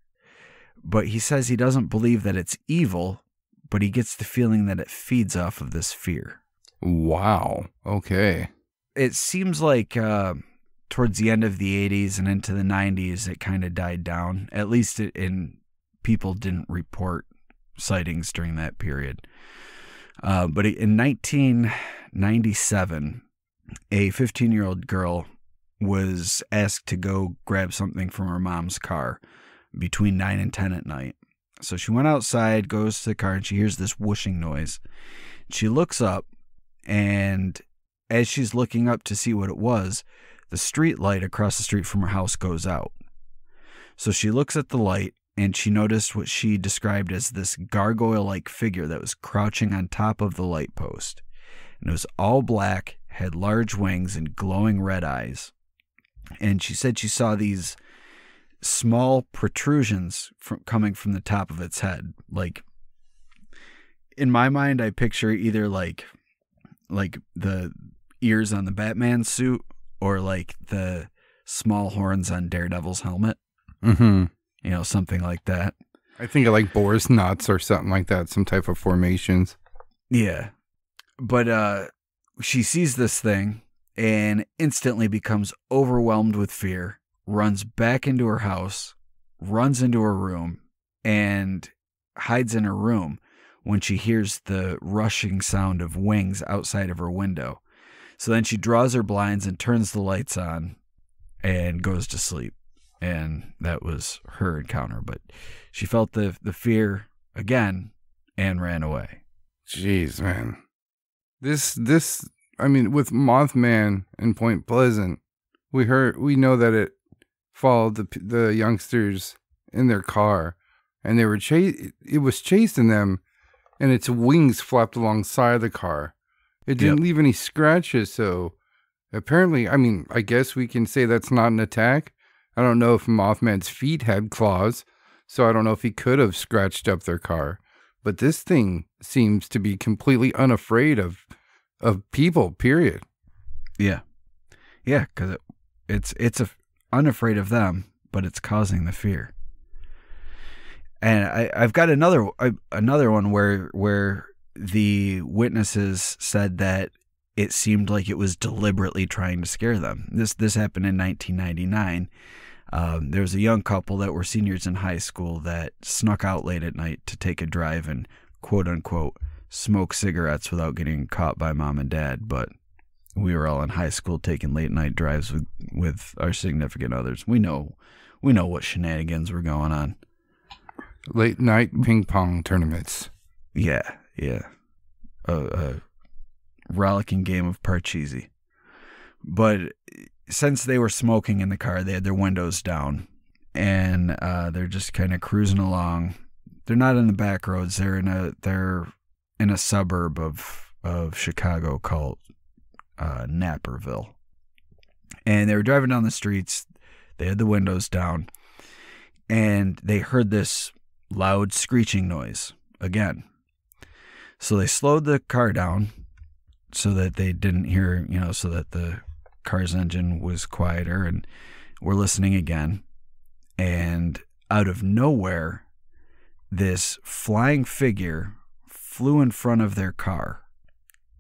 But he says he doesn't believe that it's evil, but he gets the feeling that it feeds off of this fear. Wow. Okay. It seems like uh, towards the end of the 80s and into the 90s, it kind of died down. At least in people didn't report sightings during that period. Uh, but in 1997, a 15 year old girl was asked to go grab something from her mom's car between 9 and 10 at night. So she went outside, goes to the car, and she hears this whooshing noise. She looks up, and as she's looking up to see what it was, the street light across the street from her house goes out. So she looks at the light and she noticed what she described as this gargoyle like figure that was crouching on top of the light post. And it was all black, had large wings, and glowing red eyes. And she said she saw these small protrusions from coming from the top of its head. Like in my mind, I picture either like like the ears on the Batman suit or like the small horns on Daredevil's helmet. Mm-hmm. You know, something like that. I think I like boar's nuts or something like that, some type of formations. Yeah. But uh she sees this thing and instantly becomes overwhelmed with fear, runs back into her house, runs into her room, and hides in her room when she hears the rushing sound of wings outside of her window. So then she draws her blinds and turns the lights on and goes to sleep. And that was her encounter. But she felt the, the fear again and ran away. Jeez, man. This, this, I mean, with Mothman and Point Pleasant, we heard, we know that it followed the, the youngsters in their car and they were chase, it was chasing them and its wings flapped alongside the car. It didn't yep. leave any scratches, so Apparently, I mean, I guess we can say that's not an attack. I don't know if Mothman's feet had claws, so I don't know if he could have scratched up their car. But this thing seems to be completely unafraid of of people. Period. Yeah, yeah, because it, it's it's a, unafraid of them, but it's causing the fear. And I, I've got another another one where where the witnesses said that it seemed like it was deliberately trying to scare them. This this happened in 1999. Um, there was a young couple that were seniors in high school that snuck out late at night to take a drive and quote unquote smoke cigarettes without getting caught by mom and dad. But we were all in high school taking late night drives with with our significant others. We know we know what shenanigans were going on. Late night ping pong tournaments. Yeah, yeah. A, a rollicking game of Parcheesi. But since they were smoking in the car, they had their windows down and uh, they're just kind of cruising along. They're not in the back roads. They're in a they're in a suburb of of Chicago called uh, Naperville, and they were driving down the streets. They had the windows down, and they heard this loud screeching noise again. So they slowed the car down so that they didn't hear, you know, so that the car's engine was quieter and we're listening again. And out of nowhere, this flying figure flew in front of their car,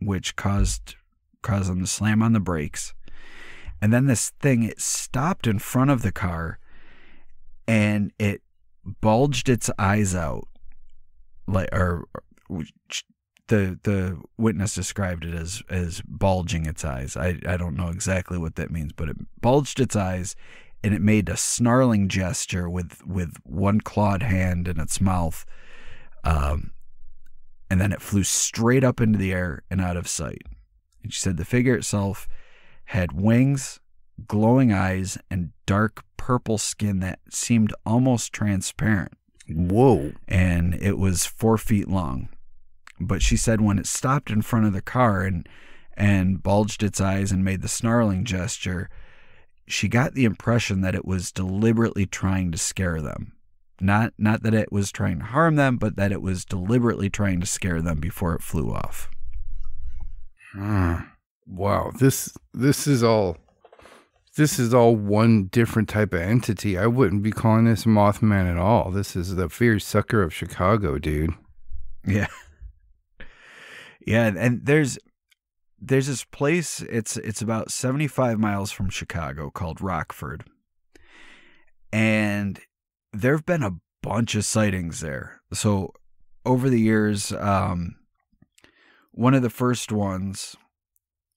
which caused caused them to slam on the brakes. And then this thing it stopped in front of the car and it bulged its eyes out like or the the witness described it as as bulging its eyes. I I don't know exactly what that means, but it bulged its eyes and it made a snarling gesture with with one clawed hand in its mouth. Um and then it flew straight up into the air and out of sight. And she said the figure itself had wings, glowing eyes, and dark purple skin that seemed almost transparent. Whoa. And it was four feet long. But she said when it stopped in front of the car and and bulged its eyes and made the snarling gesture, she got the impression that it was deliberately trying to scare them. Not not that it was trying to harm them, but that it was deliberately trying to scare them before it flew off. Uh, wow, this this is all this is all one different type of entity. I wouldn't be calling this Mothman at all. This is the fear sucker of Chicago, dude. Yeah. Yeah, and there's there's this place. It's it's about 75 miles from Chicago called Rockford, and there have been a bunch of sightings there. So over the years, um, one of the first ones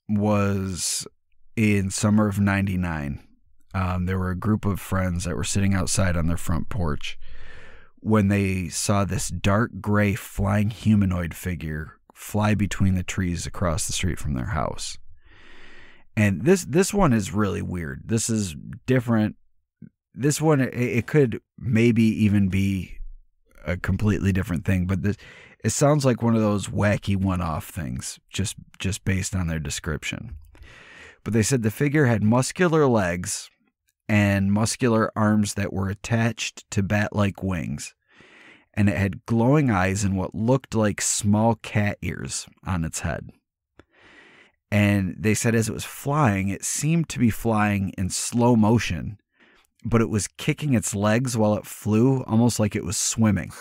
was in summer of '99. Um, there were a group of friends that were sitting outside on their front porch when they saw this dark gray flying humanoid figure fly between the trees across the street from their house. And this this one is really weird. This is different. This one it, it could maybe even be a completely different thing, but this it sounds like one of those wacky one-off things just just based on their description. But they said the figure had muscular legs and muscular arms that were attached to bat-like wings and it had glowing eyes and what looked like small cat ears on its head. And they said as it was flying, it seemed to be flying in slow motion, but it was kicking its legs while it flew, almost like it was swimming.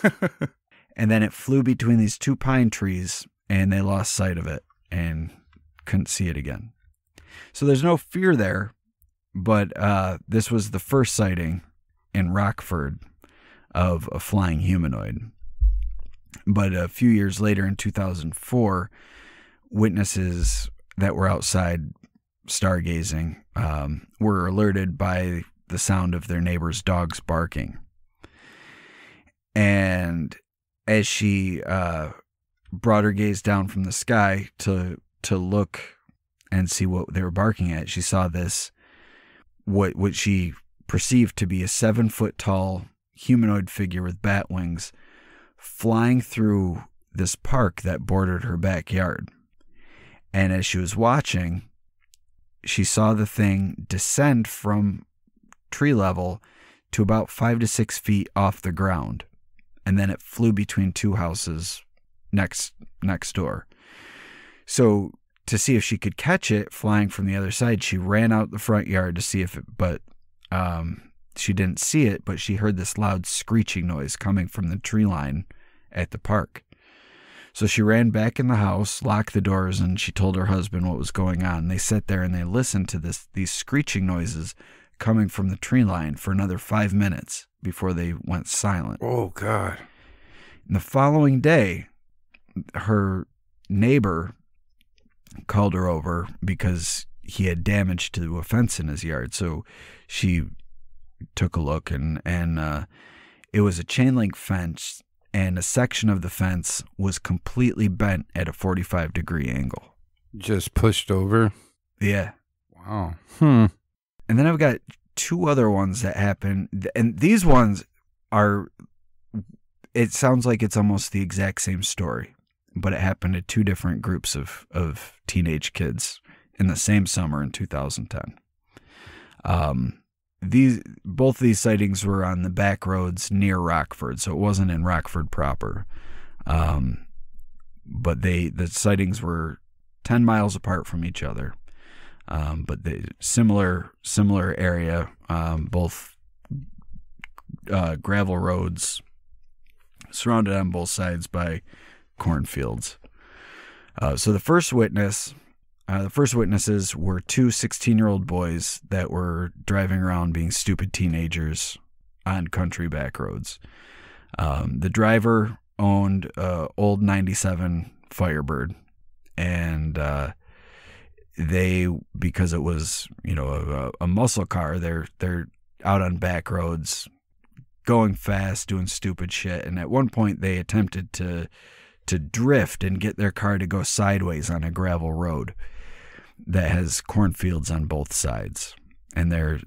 <laughs> and then it flew between these two pine trees, and they lost sight of it and couldn't see it again. So there's no fear there, but uh, this was the first sighting in Rockford of a flying humanoid. But a few years later, in 2004, witnesses that were outside stargazing um, were alerted by the sound of their neighbor's dogs barking. And as she uh, brought her gaze down from the sky to to look and see what they were barking at, she saw this what what she perceived to be a seven foot tall humanoid figure with bat wings flying through this park that bordered her backyard. And as she was watching, she saw the thing descend from tree level to about five to six feet off the ground, and then it flew between two houses next next door. So to see if she could catch it flying from the other side, she ran out the front yard to see if it, but um, she didn't see it, but she heard this loud screeching noise coming from the tree line at the park. So she ran back in the house, locked the doors, and she told her husband what was going on. They sat there and they listened to this these screeching noises coming from the tree line for another five minutes before they went silent. Oh God. And the following day, her neighbor called her over because he had damage to a fence in his yard. So she took a look and and uh, it was a chain link fence and a section of the fence was completely bent at a 45 degree angle. Just pushed over. Yeah. Wow. Hmm. And then I've got two other ones that happened, and these ones are it sounds like it's almost the exact same story, but it happened to two different groups of of teenage kids in the same summer in 2010. Um these both these sightings were on the back roads near Rockford, so it wasn't in Rockford proper. Um, but they the sightings were ten miles apart from each other, um, but the similar similar area, um, both uh, gravel roads, surrounded on both sides by cornfields. Uh, so the first witness uh, the first witnesses were two 16 year old boys that were driving around being stupid teenagers on country back roads. Um, the driver owned a old 97 Firebird, and uh, they because it was you know a, a muscle car, they're they're out on back roads, going fast, doing stupid shit, and at one point they attempted to to drift and get their car to go sideways on a gravel road that has cornfields on both sides, and they're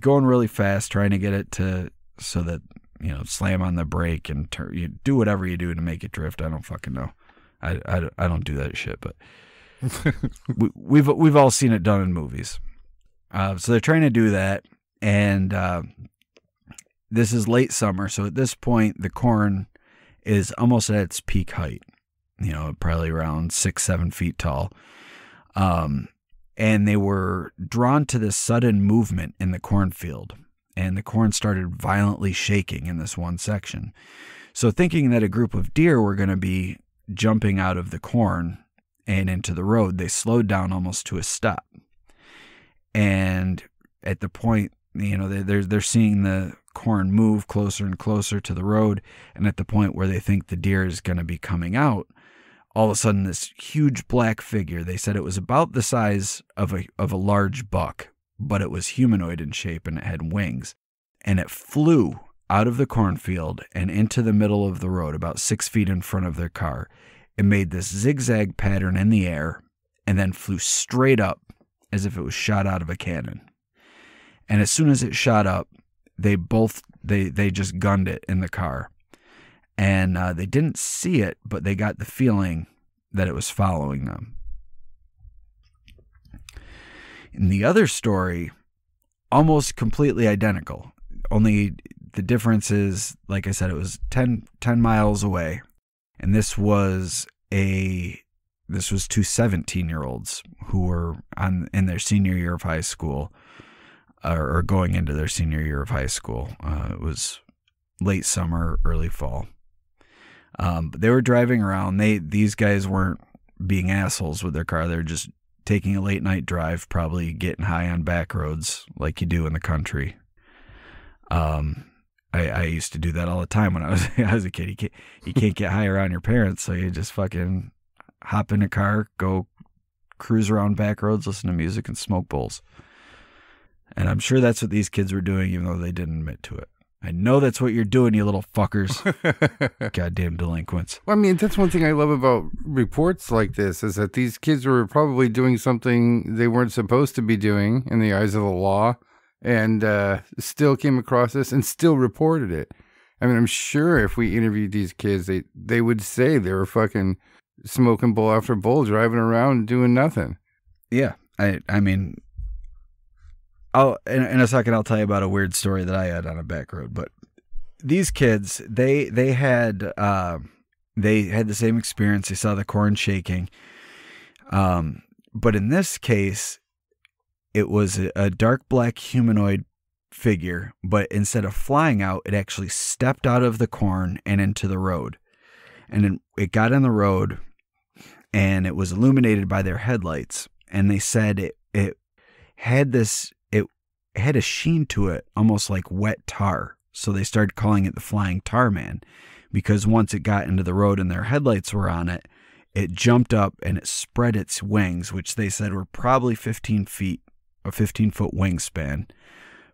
going really fast, trying to get it to so that you know slam on the brake and turn, you do whatever you do to make it drift. I don't fucking know. I, I, I don't do that shit, but <laughs> we, we've we've all seen it done in movies. Uh, so they're trying to do that, and uh, this is late summer, so at this point the corn is almost at its peak height. You know, probably around six seven feet tall. Um, and they were drawn to this sudden movement in the cornfield, and the corn started violently shaking in this one section. So, thinking that a group of deer were going to be jumping out of the corn and into the road, they slowed down almost to a stop. And at the point, you know, they're they're seeing the corn move closer and closer to the road, and at the point where they think the deer is going to be coming out, all of a sudden this huge black figure. They said it was about the size of a of a large buck, but it was humanoid in shape and it had wings. And it flew out of the cornfield and into the middle of the road, about six feet in front of their car. It made this zigzag pattern in the air and then flew straight up as if it was shot out of a cannon. And as soon as it shot up, they both they they just gunned it in the car and uh, they didn't see it, but they got the feeling that it was following them. In the other story, almost completely identical. Only the difference is, like I said, it was 10, 10 miles away. And this was a this was two 17 year olds who were on in their senior year of high school or, or going into their senior year of high school. Uh, it was late summer, early fall. Um, but they were driving around. They these guys weren't being assholes with their car. They're just taking a late night drive, probably getting high on back roads like you do in the country. Um, I, I used to do that all the time when I was <laughs> I was a kid. You can't you can't get high around your parents, so you just fucking hop in a car, go cruise around back roads, listen to music, and smoke bowls. And I'm sure that's what these kids were doing, even though they didn't admit to it. I know that's what you're doing, you little fuckers. <laughs> Goddamn delinquents. Well, I mean, that's one thing I love about reports like this is that these kids were probably doing something they weren't supposed to be doing in the eyes of the law and uh, still came across this and still reported it. I mean, I'm sure if we interviewed these kids, they, they would say they were fucking smoking bowl after bowl, driving around doing nothing. Yeah. I I mean, I'll in, in a second I'll tell you about a weird story that I had on a back road. But these kids, they they had uh, they had the same experience. They saw the corn shaking. Um, but in this case, it was a, a dark black humanoid figure, but instead of flying out, it actually stepped out of the corn and into the road. And then it got in the road and it was illuminated by their headlights. And they said it, it had this, it had a sheen to it, almost like wet tar. So they started calling it the Flying Tar Man because once it got into the road and their headlights were on it, it jumped up and it spread its wings, which they said were probably 15 feet, a 15 foot wingspan,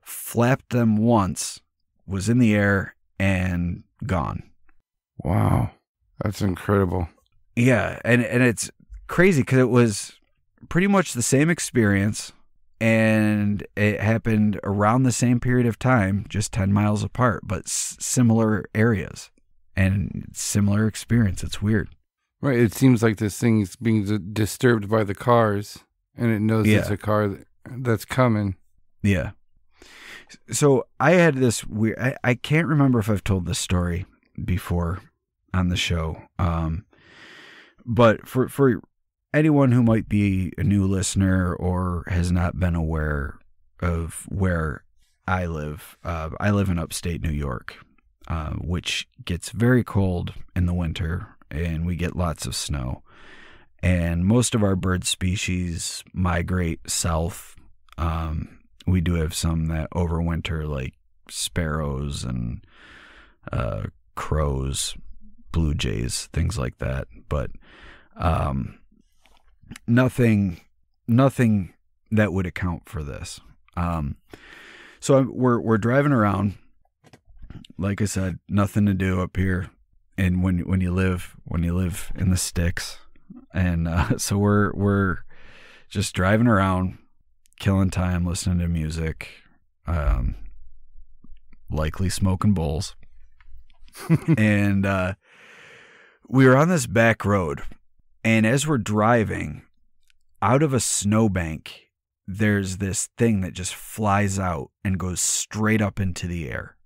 flapped them once, was in the air, and gone. Wow. That's incredible. Yeah, and and it's crazy because it was pretty much the same experience, and it happened around the same period of time, just ten miles apart, but s- similar areas and similar experience. It's weird. Right. It seems like this thing's being d- disturbed by the cars and it knows it's a car th- that's coming. Yeah. So I had this weird. I, I can't remember if I've told this story before on the show. Um, but for for anyone who might be a new listener or has not been aware of where I live, uh, I live in upstate New York, uh, which gets very cold in the winter, and we get lots of snow. And most of our bird species migrate south. Um, we do have some that overwinter, like sparrows and uh, crows, blue jays, things like that. But um, nothing, nothing that would account for this. Um, so I'm, we're we're driving around. Like I said, nothing to do up here. And when when you live when you live in the sticks, and uh, <laughs> so we're we're just driving around, killing time, listening to music, um, likely smoking bowls, <laughs> and uh, we were on this back road, and as we're driving out of a snowbank, there's this thing that just flies out and goes straight up into the air,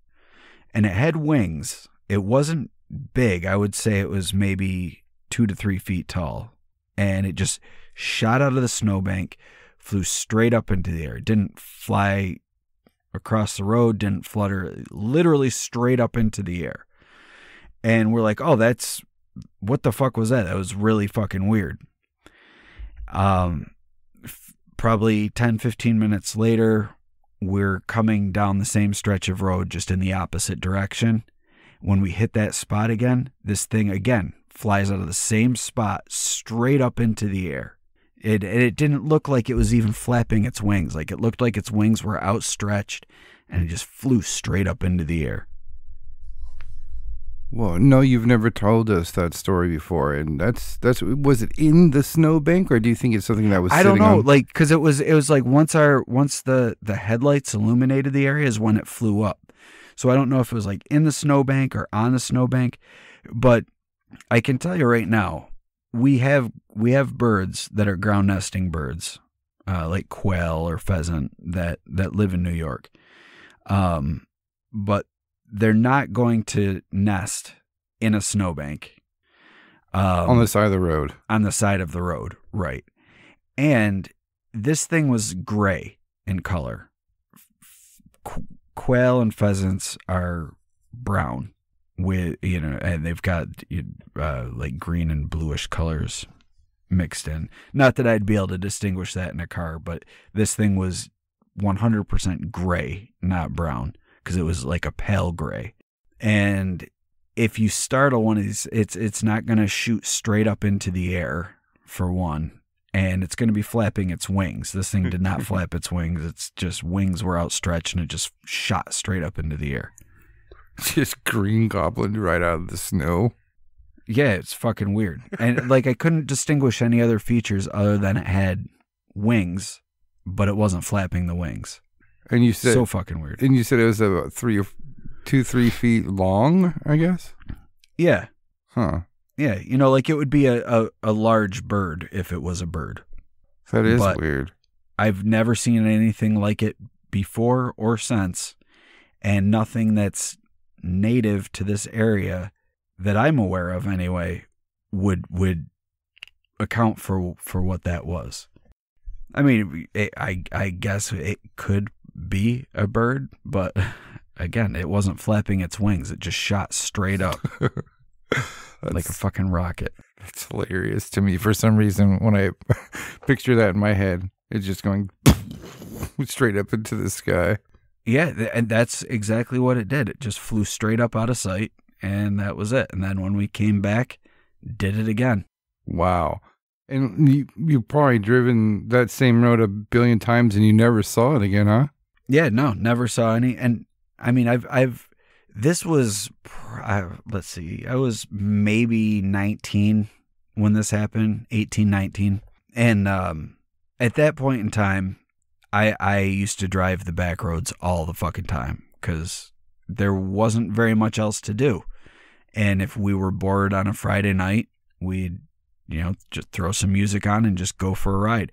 and it had wings. It wasn't big. I would say it was maybe two to three feet tall, and it just shot out of the snowbank, flew straight up into the air. It didn't fly across the road, didn't flutter, literally straight up into the air. And we're like, oh, that's what the fuck was that? That was really fucking weird. Um, f- probably 10, 15 minutes later, we're coming down the same stretch of road, just in the opposite direction. When we hit that spot again, this thing again flies out of the same spot straight up into the air. It it didn't look like it was even flapping its wings. Like it looked like its wings were outstretched and it just flew straight up into the air. Well, no, you've never told us that story before, and that's that's was it in the snowbank, or do you think it's something that was? I don't know, on- like because it was it was like once our once the the headlights illuminated the area is when it flew up. So I don't know if it was like in the snowbank or on the snowbank, but I can tell you right now, we have we have birds that are ground nesting birds, uh, like quail or pheasant that that live in New York, um, but they're not going to nest in a snowbank. Um, on the side of the road. on the side of the road, right? And this thing was gray in color. Qu- Quail and pheasants are brown with you know, and they've got uh, like green and bluish colors mixed in. Not that I'd be able to distinguish that in a car, but this thing was 100% gray, not brown, because it was like a pale gray. And if you startle one of these, it's it's not going to shoot straight up into the air for one, and it's going to be flapping its wings. This thing did not <laughs> flap its wings; it's just wings were outstretched and it just shot straight up into the air. <laughs> Just green goblin right out of the snow. Yeah, it's fucking weird, and like I couldn't distinguish any other features other than it had wings, but it wasn't flapping the wings. And you said, so fucking weird. and you said it was about three or two, three feet long. I guess. Yeah, Huh. yeah, you know, like it would be a a, a large bird if it was a bird. That is But- weird. I've never seen anything like it before or since, and nothing that's native to this area that I'm aware of anyway would would account for for what that was. I mean, it, I I guess it could be a bird, but <laughs> again, it wasn't flapping its wings. It just shot straight up <laughs> like a fucking rocket. It's hilarious to me. For some reason, when I <laughs> picture that in my head, it's just going straight up into the sky. Yeah, th- and that's exactly what it did. It just flew straight up out of sight, and that was it. And then when we came back, did it again. Wow. And you you've probably driven that same road a billion times and you never saw it again, huh? Yeah, no, never saw any. And I mean, I've I've this was let's see, I was maybe 19 when this happened, 18, 19. And um at that point in time, I I used to drive the back roads all the fucking time cuz there wasn't very much else to do. And if we were bored on a Friday night, we'd you know, just throw some music on and just go for a ride.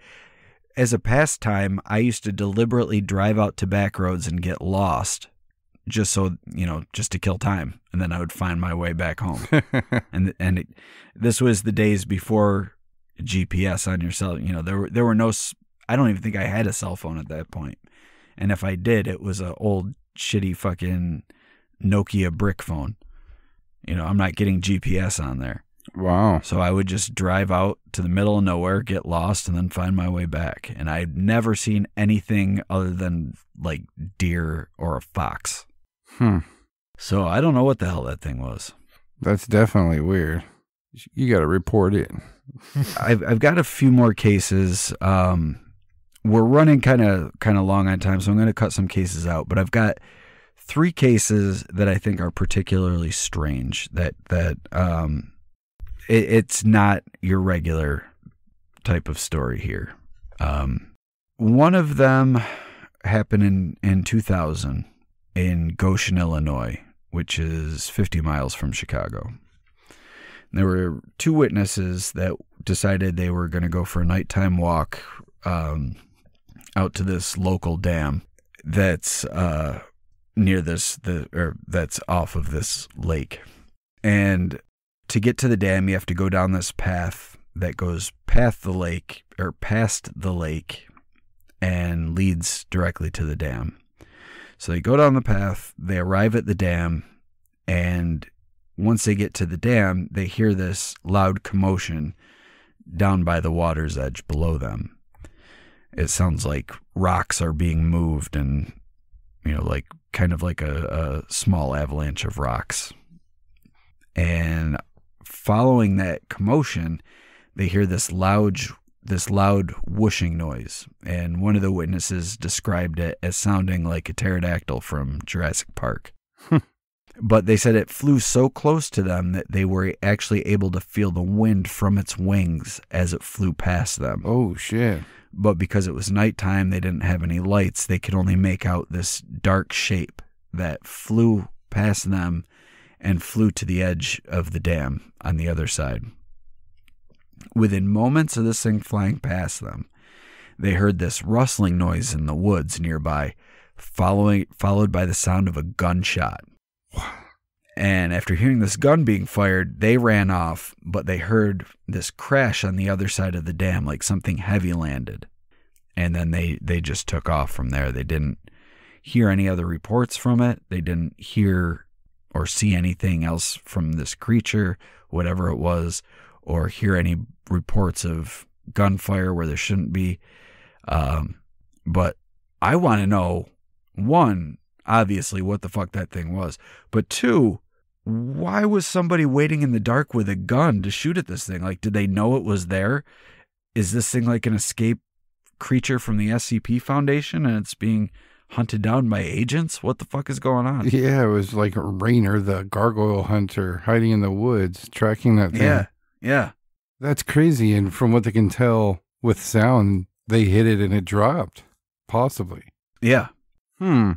As a pastime, I used to deliberately drive out to back roads and get lost just so, you know, just to kill time. And then I would find my way back home. <laughs> and and it, this was the days before GPS on your cell. You know, there were there were no. s- I don't even think I had a cell phone at that point. And if I did, it was an old shitty fucking Nokia brick phone. You know, I'm not getting GPS on there. Wow. So I would just drive out to the middle of nowhere, get lost, and then find my way back. And I'd never seen anything other than like deer or a fox. Hmm. So I don't know what the hell that thing was. That's definitely weird. You got to report it. <laughs> I've I've got a few more cases. Um, we're running kind of kind of long on time, so I'm going to cut some cases out. But I've got three cases that I think are particularly strange. That that um, it, it's not your regular type of story here. Um, one of them happened in in 2000 in Goshen, Illinois, which is 50 miles from Chicago. There were two witnesses that decided they were going to go for a nighttime walk um, out to this local dam that's uh, near this the or that's off of this lake. And to get to the dam, you have to go down this path that goes past the lake or past the lake and leads directly to the dam. So they go down the path, they arrive at the dam, and once they get to the dam, they hear this loud commotion down by the water's edge below them. It sounds like rocks are being moved and, you know, like kind of like a, a small avalanche of rocks. And following that commotion, they hear this loud this loud whooshing noise, and one of the witnesses described it as sounding like a pterodactyl from Jurassic Park. Hmm. but they said it flew so close to them that they were actually able to feel the wind from its wings as it flew past them. Oh shit. But because it was nighttime, they didn't have any lights. They could only make out this dark shape that flew past them and flew to the edge of the dam on the other side. Within moments of this thing flying past them, they heard this rustling noise in the woods nearby, following followed by the sound of a gunshot. And after hearing this gun being fired, they ran off, but they heard this crash on the other side of the dam, like something heavy landed. And then they, they just took off from there. They didn't hear any other reports from it. They didn't hear or see anything else from this creature, whatever it was, or hear any reports of gunfire where there shouldn't be. Um, but I want to know one, obviously, what the fuck that thing was, but two, why was somebody waiting in the dark with a gun to shoot at this thing? Like, did they know it was there? Is this thing like an escape creature from the SCP Foundation and it's being hunted down by agents? What the fuck is going on? Yeah, it was like Rainer, the gargoyle hunter, hiding in the woods, tracking that thing. Yeah, yeah. That's crazy. And from what they can tell with sound, they hit it and it dropped. Possibly. Yeah. Hmm.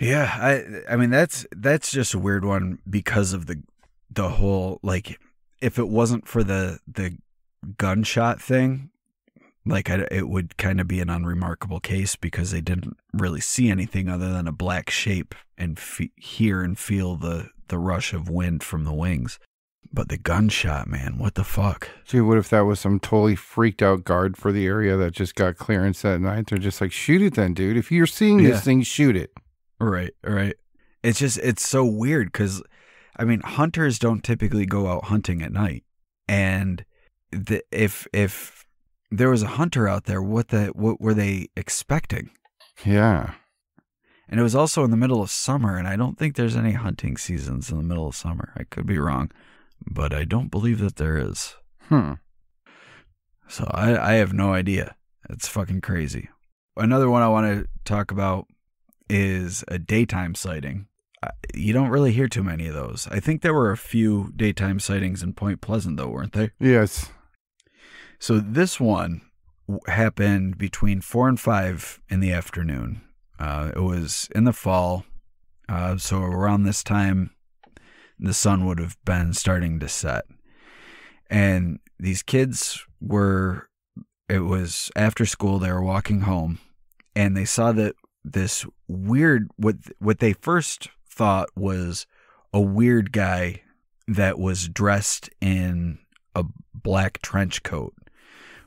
Yeah, I I mean that's that's just a weird one because of the the whole like if it wasn't for the the gunshot thing, like I, it would kind of be an unremarkable case because they didn't really see anything other than a black shape and fe- hear and feel the the rush of wind from the wings. But the gunshot, man, what the fuck? Dude, what if that was some totally freaked out guard for the area that just got clearance that night? They're just like, shoot it then, dude. If you're seeing Yeah. this thing, shoot it. Right, right. It's just it's so weird because, I mean, hunters don't typically go out hunting at night, and the, if if there was a hunter out there, what the what were they expecting? Yeah. And it was also in the middle of summer, and I don't think there's any hunting seasons in the middle of summer. I could be wrong, but I don't believe that there is. Hmm. So I, I have no idea. It's fucking crazy. Another one I want to talk about is a daytime sighting. You don't really hear too many of those. I think there were a few daytime sightings in Point Pleasant, though, weren't they? Yes. So this one happened between four and five in the afternoon. Uh, it was in the fall, uh, so around this time, the sun would have been starting to set, and these kids were. It was after school. They were walking home, and they saw that this weird what what they first thought was a weird guy that was dressed in a black trench coat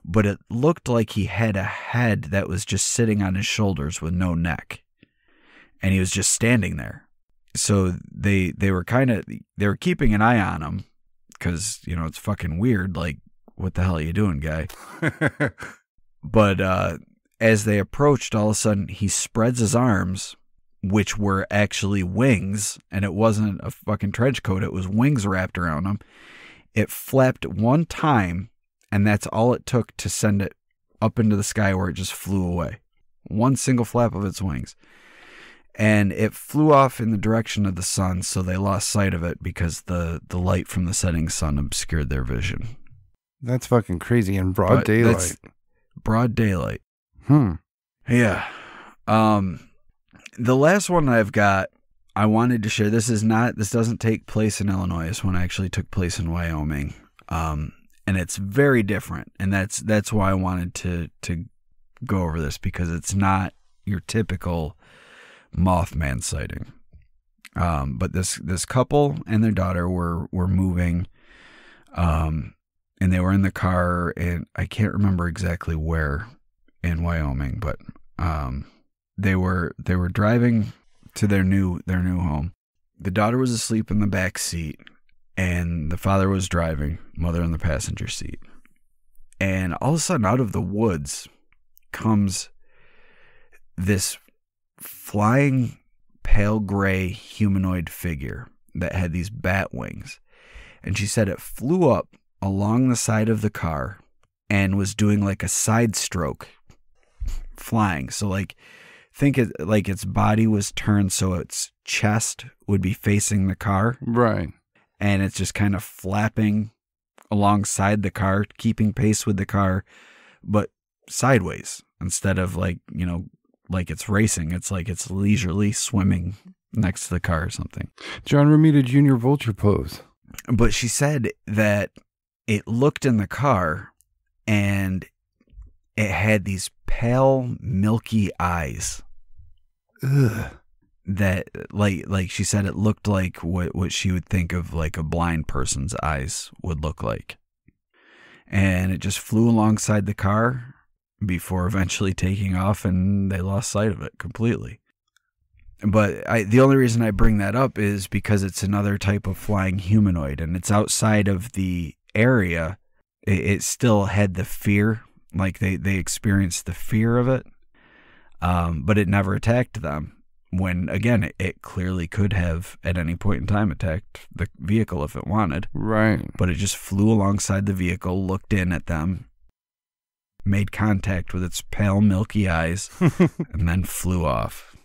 but it looked like he had a head that was just sitting on his shoulders with no neck. And he was just standing there. So they they were kind of they were keeping an eye on him cuz you know it's fucking weird like what the hell are you doing guy? <laughs> But uh as they approached all of a sudden he spreads his arms which were actually wings and it wasn't a fucking trench coat it was wings wrapped around him. It flapped one time and that's all it took to send it up into the sky where it just flew away. One single flap of its wings. And it flew off in the direction of the sun, so they lost sight of it because the, the light from the setting sun obscured their vision. That's fucking crazy in broad But daylight. Broad daylight. Hmm. Yeah. Um the last one I've got I wanted to share this is not this doesn't take place in Illinois. This one actually took place in Wyoming. Um and it's very different and that's that's why I wanted to to go over this because it's not your typical Mothman sighting. Um but this this couple and their daughter were were moving um and they were in the car and I can't remember exactly where in Wyoming, but um, they were they were driving to their new their new home. The daughter was asleep in the back seat, and the father was driving, mother in the passenger seat. And all of a sudden, out of the woods comes this flying pale gray humanoid figure that had these bat wings. And she said it flew up along the side of the car and was doing like a side stroke flying. So like think it like its body was turned so its chest would be facing the car Right. And it's just kind of flapping alongside the car, keeping pace with the car, but sideways instead of like, you know, like it's racing. It's like it's leisurely swimming next to the car or something. John Romita Jr. Vulture pose. But she said that it looked in the car and it had these pale, milky eyes Ugh. That like like she said it looked like what what she would think of like a blind person's eyes would look like. And it just flew alongside the car before eventually taking off and they lost sight of it completely. But I the only reason I bring that up is because it's another type of flying humanoid and it's outside of the area. It, it still had the fear, like they they experienced the fear of it. Um, but it never attacked them when again it, clearly could have at any point in time attacked the vehicle if it wanted Right. but it just flew alongside the vehicle looked in at them made contact with its pale milky eyes <laughs> and then flew off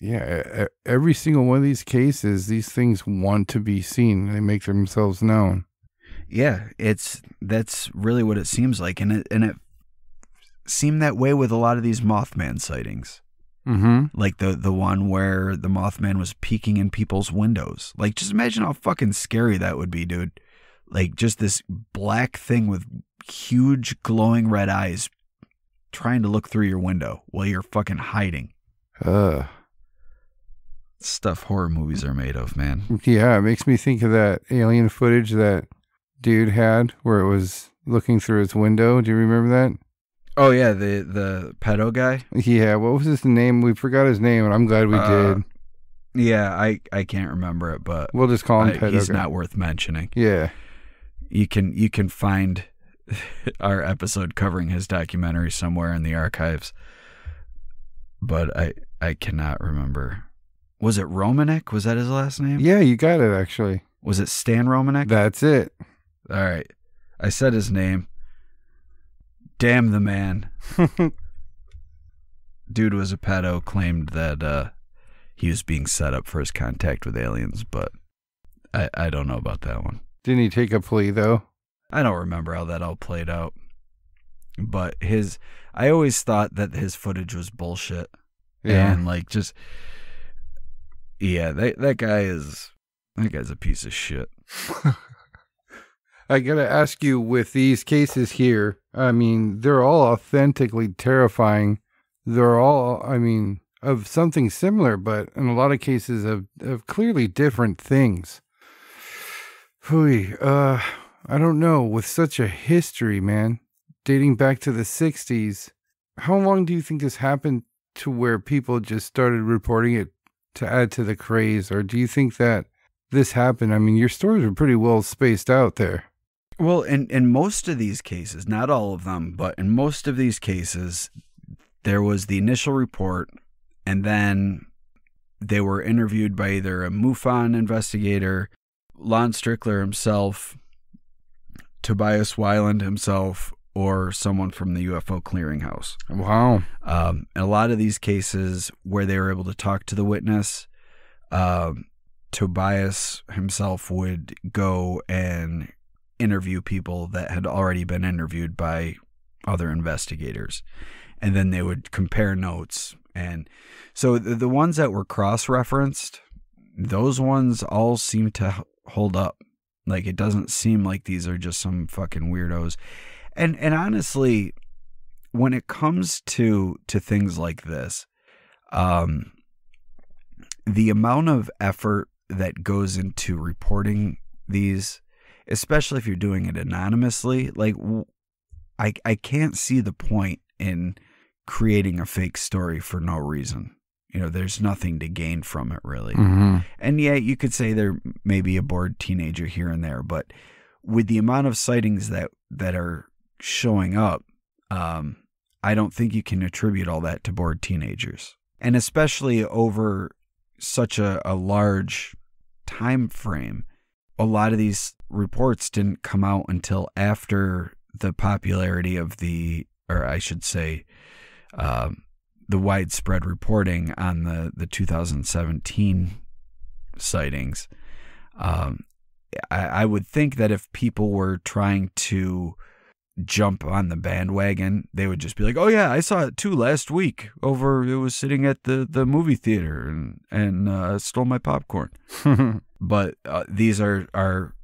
Yeah, every single one of these cases, these things want to be seen. They make themselves known. yeah it's that's really what it seems like and it and it seemed that way with a lot of these mothman sightings Mm-hmm. like the the one where the mothman was peeking in people's windows like just imagine how fucking scary that would be dude like just this black thing with huge glowing red eyes trying to look through your window while you're fucking hiding. Uh, Stuff horror movies are made of, man. yeah, it makes me think of that alien footage that dude had where it was looking through his window. Do you remember that? Oh yeah, the the pedo guy. Yeah, what was his name? We forgot his name, and I'm glad we Uh, did. Yeah, I I can't remember it, but We'll just call him I- Pedo he's Guy. not worth mentioning. Yeah. You can you can find <laughs> our episode covering his documentary somewhere in the archives, but I I cannot remember. Was it Romanek? Was that his last name? Yeah, you got it, actually. Was it Stan Romanek? That's it. All right, I said his name. Damn the man. <laughs> Dude was a pedo. Claimed that uh, he was being set up for his contact with aliens, but I I don't know about that one. Didn't he take a plea, though? I don't remember how that all played out. But his I always thought that his footage was bullshit. And like just Yeah, that that guy is that guy's a piece of shit. <laughs> I gotta ask you with these cases here, I mean, they're all authentically terrifying. They're all, I mean, of something similar, but in a lot of cases of, of clearly different things. Phooey, uh, I don't know. With such a history, man, dating back to the 60s, how long do you think this happened to where people just started reporting it to add to the craze? Or do you think that this happened? I mean, your stories were pretty well spaced out there. Well, in in most of these cases, not all of them, but in most of these cases, there was the initial report, and then they were interviewed by either a MUFON investigator, Lon Strickler himself, Tobias Wayland himself, or someone from the UFO clearinghouse. Wow. Um, in a lot of these cases where they were able to talk to the witness, um, Tobias himself would go and interview people that had already been interviewed by other investigators. And then they would compare notes. And so the, the ones that were cross referenced, those ones all seem to hold up. Like it doesn't seem like these are just some fucking weirdos. And and honestly, when it comes to to things like this, um, the amount of effort that goes into reporting these, especially if you're doing it anonymously, like I, I can't see the point in creating a fake story for no reason. You know, there's nothing to gain from it really. Mm-hmm. And yeah, you could say there may be a bored teenager here and there, but with the amount of sightings that that are showing up, um, I don't think you can attribute all that to bored teenagers, and especially over such a, a large time frame. A lot of these reports didn't come out until after the popularity of the, or I should say, um, the widespread reporting on the the 2017 sightings. Um, I, I would think that if people were trying to jump on the bandwagon, they would just be like, "Oh yeah, I saw it too last week. Over, it was sitting at the the movie theater and and uh, stole my popcorn." <laughs> But uh, these are are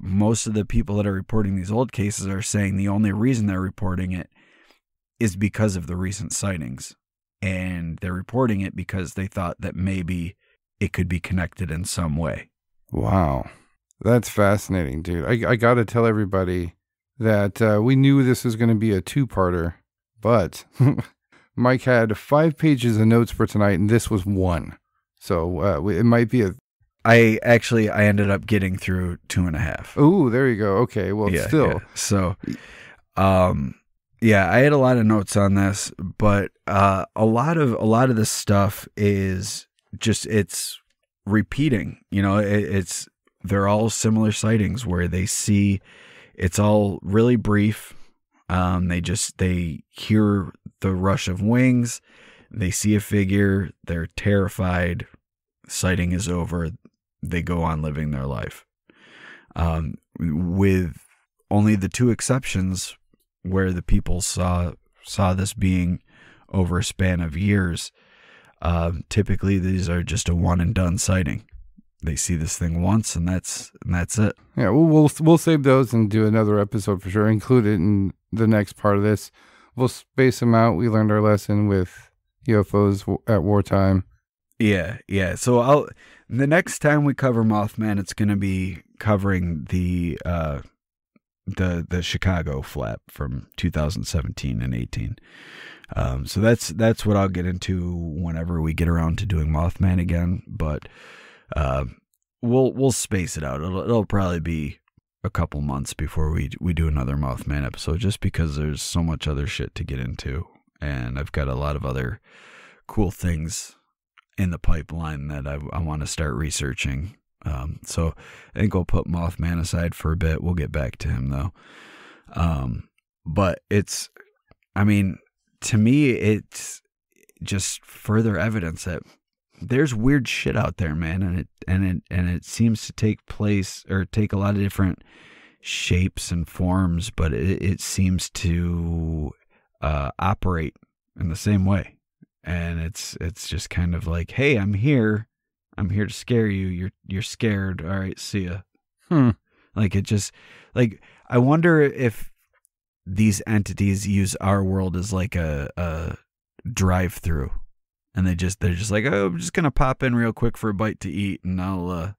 most of the people that are reporting these old cases are saying the only reason they're reporting it is because of the recent sightings, and they're reporting it because they thought that maybe it could be connected in some way. Wow. That's fascinating, dude. I, I got to tell everybody that uh, we knew this was going to be a two parter, but <laughs> Mike had five pages of notes for tonight, and this was one. So uh, it might be a. I actually I ended up getting through two and a half. Oh, there you go. Okay. Well, yeah, still. yeah. So, um, yeah, I had a lot of notes on this, but uh, a lot of a lot of this stuff is just it's repeating. You know, it, it's they're all similar sightings where they see. It's all really brief. Um, they just they hear the rush of wings, they see a figure, they're terrified. Sighting is over. They go on living their life. Um, with only the two exceptions where the people saw saw this being over a span of years. Uh, typically, these are just a one and done sighting. They see this thing once, and that's and that's it. Yeah, we'll, we'll we'll save those and do another episode for sure. Include it in the next part of this. we'll space them out. We learned our lesson with UFOs at wartime. Yeah, yeah. So I'll the next time we cover Mothman, it's going to be covering the uh the the Chicago flap from 2017 and 18. Um, so that's that's what I'll get into whenever we get around to doing Mothman again. But uh, we'll we'll space it out. It'll it'll probably be a couple months before we we do another Mothman episode, just because there's so much other shit to get into, and I've got a lot of other cool things in the pipeline that I, I want to start researching. Um, so I think we'll put Mothman aside for a bit. We'll get back to him though. Um, but it's, I mean, to me, it's just further evidence that there's weird shit out there, man, and it and it and it seems to take place or take a lot of different shapes and forms, but it, it seems to uh, operate in the same way and it's it's just kind of like, hey, I'm here, I'm here to scare you. You're you're scared. All right, see ya. Hmm. Like it just like I wonder if these entities use our world as like a a drive through, and they just they're just like, oh, I'm just gonna pop in real quick for a bite to eat, and I'll uh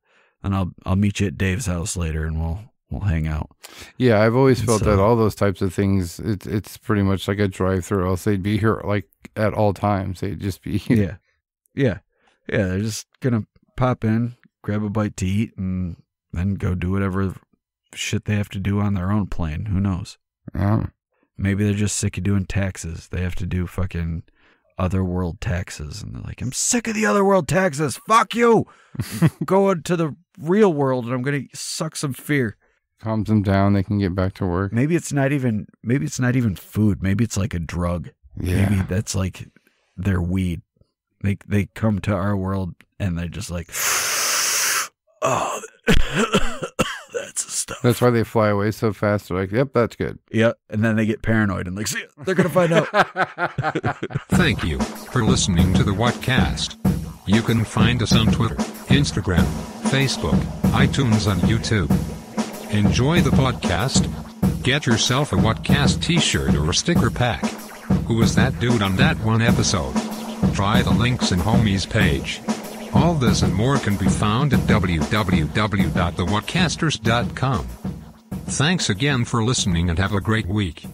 and I'll I'll meet you at Dave's house later, and we'll we'll hang out. Yeah, I've always And felt that all those types of things, it's it's pretty much like a drive-through. Else they'd be here like at all times. They'd just be. here. Yeah. Yeah. Yeah. They're just going to pop in, grab a bite to eat, and then go do whatever shit they have to do on their own plane. Who knows? Um, Maybe they're just sick of doing taxes. They have to do fucking other world taxes. And they're like, I'm sick of the other world taxes. Fuck you. <laughs> go into the real world and I'm going to suck some fear. Calms them down. They can get back to work. Maybe it's not even, maybe it's not even food. Maybe it's like a drug. Yeah. Maybe that's like their weed. They they come to our world and they're just like, <sighs> oh, <coughs> that's the stuff. That's why they fly away so fast. They're like, "Yep, that's good." Yep, and then they get paranoid and like, see, they're gonna find out. <laughs> Thank you for listening to the Whatcast. You can find us on Twitter, Instagram, Facebook, iTunes, and YouTube. Enjoy the podcast. Get yourself a Whatcast t-shirt or a sticker pack. Who was that dude on that one episode? Try the links in Homie's page. All this and more can be found at www.thewhatcasters.com. Thanks again for listening and have a great week.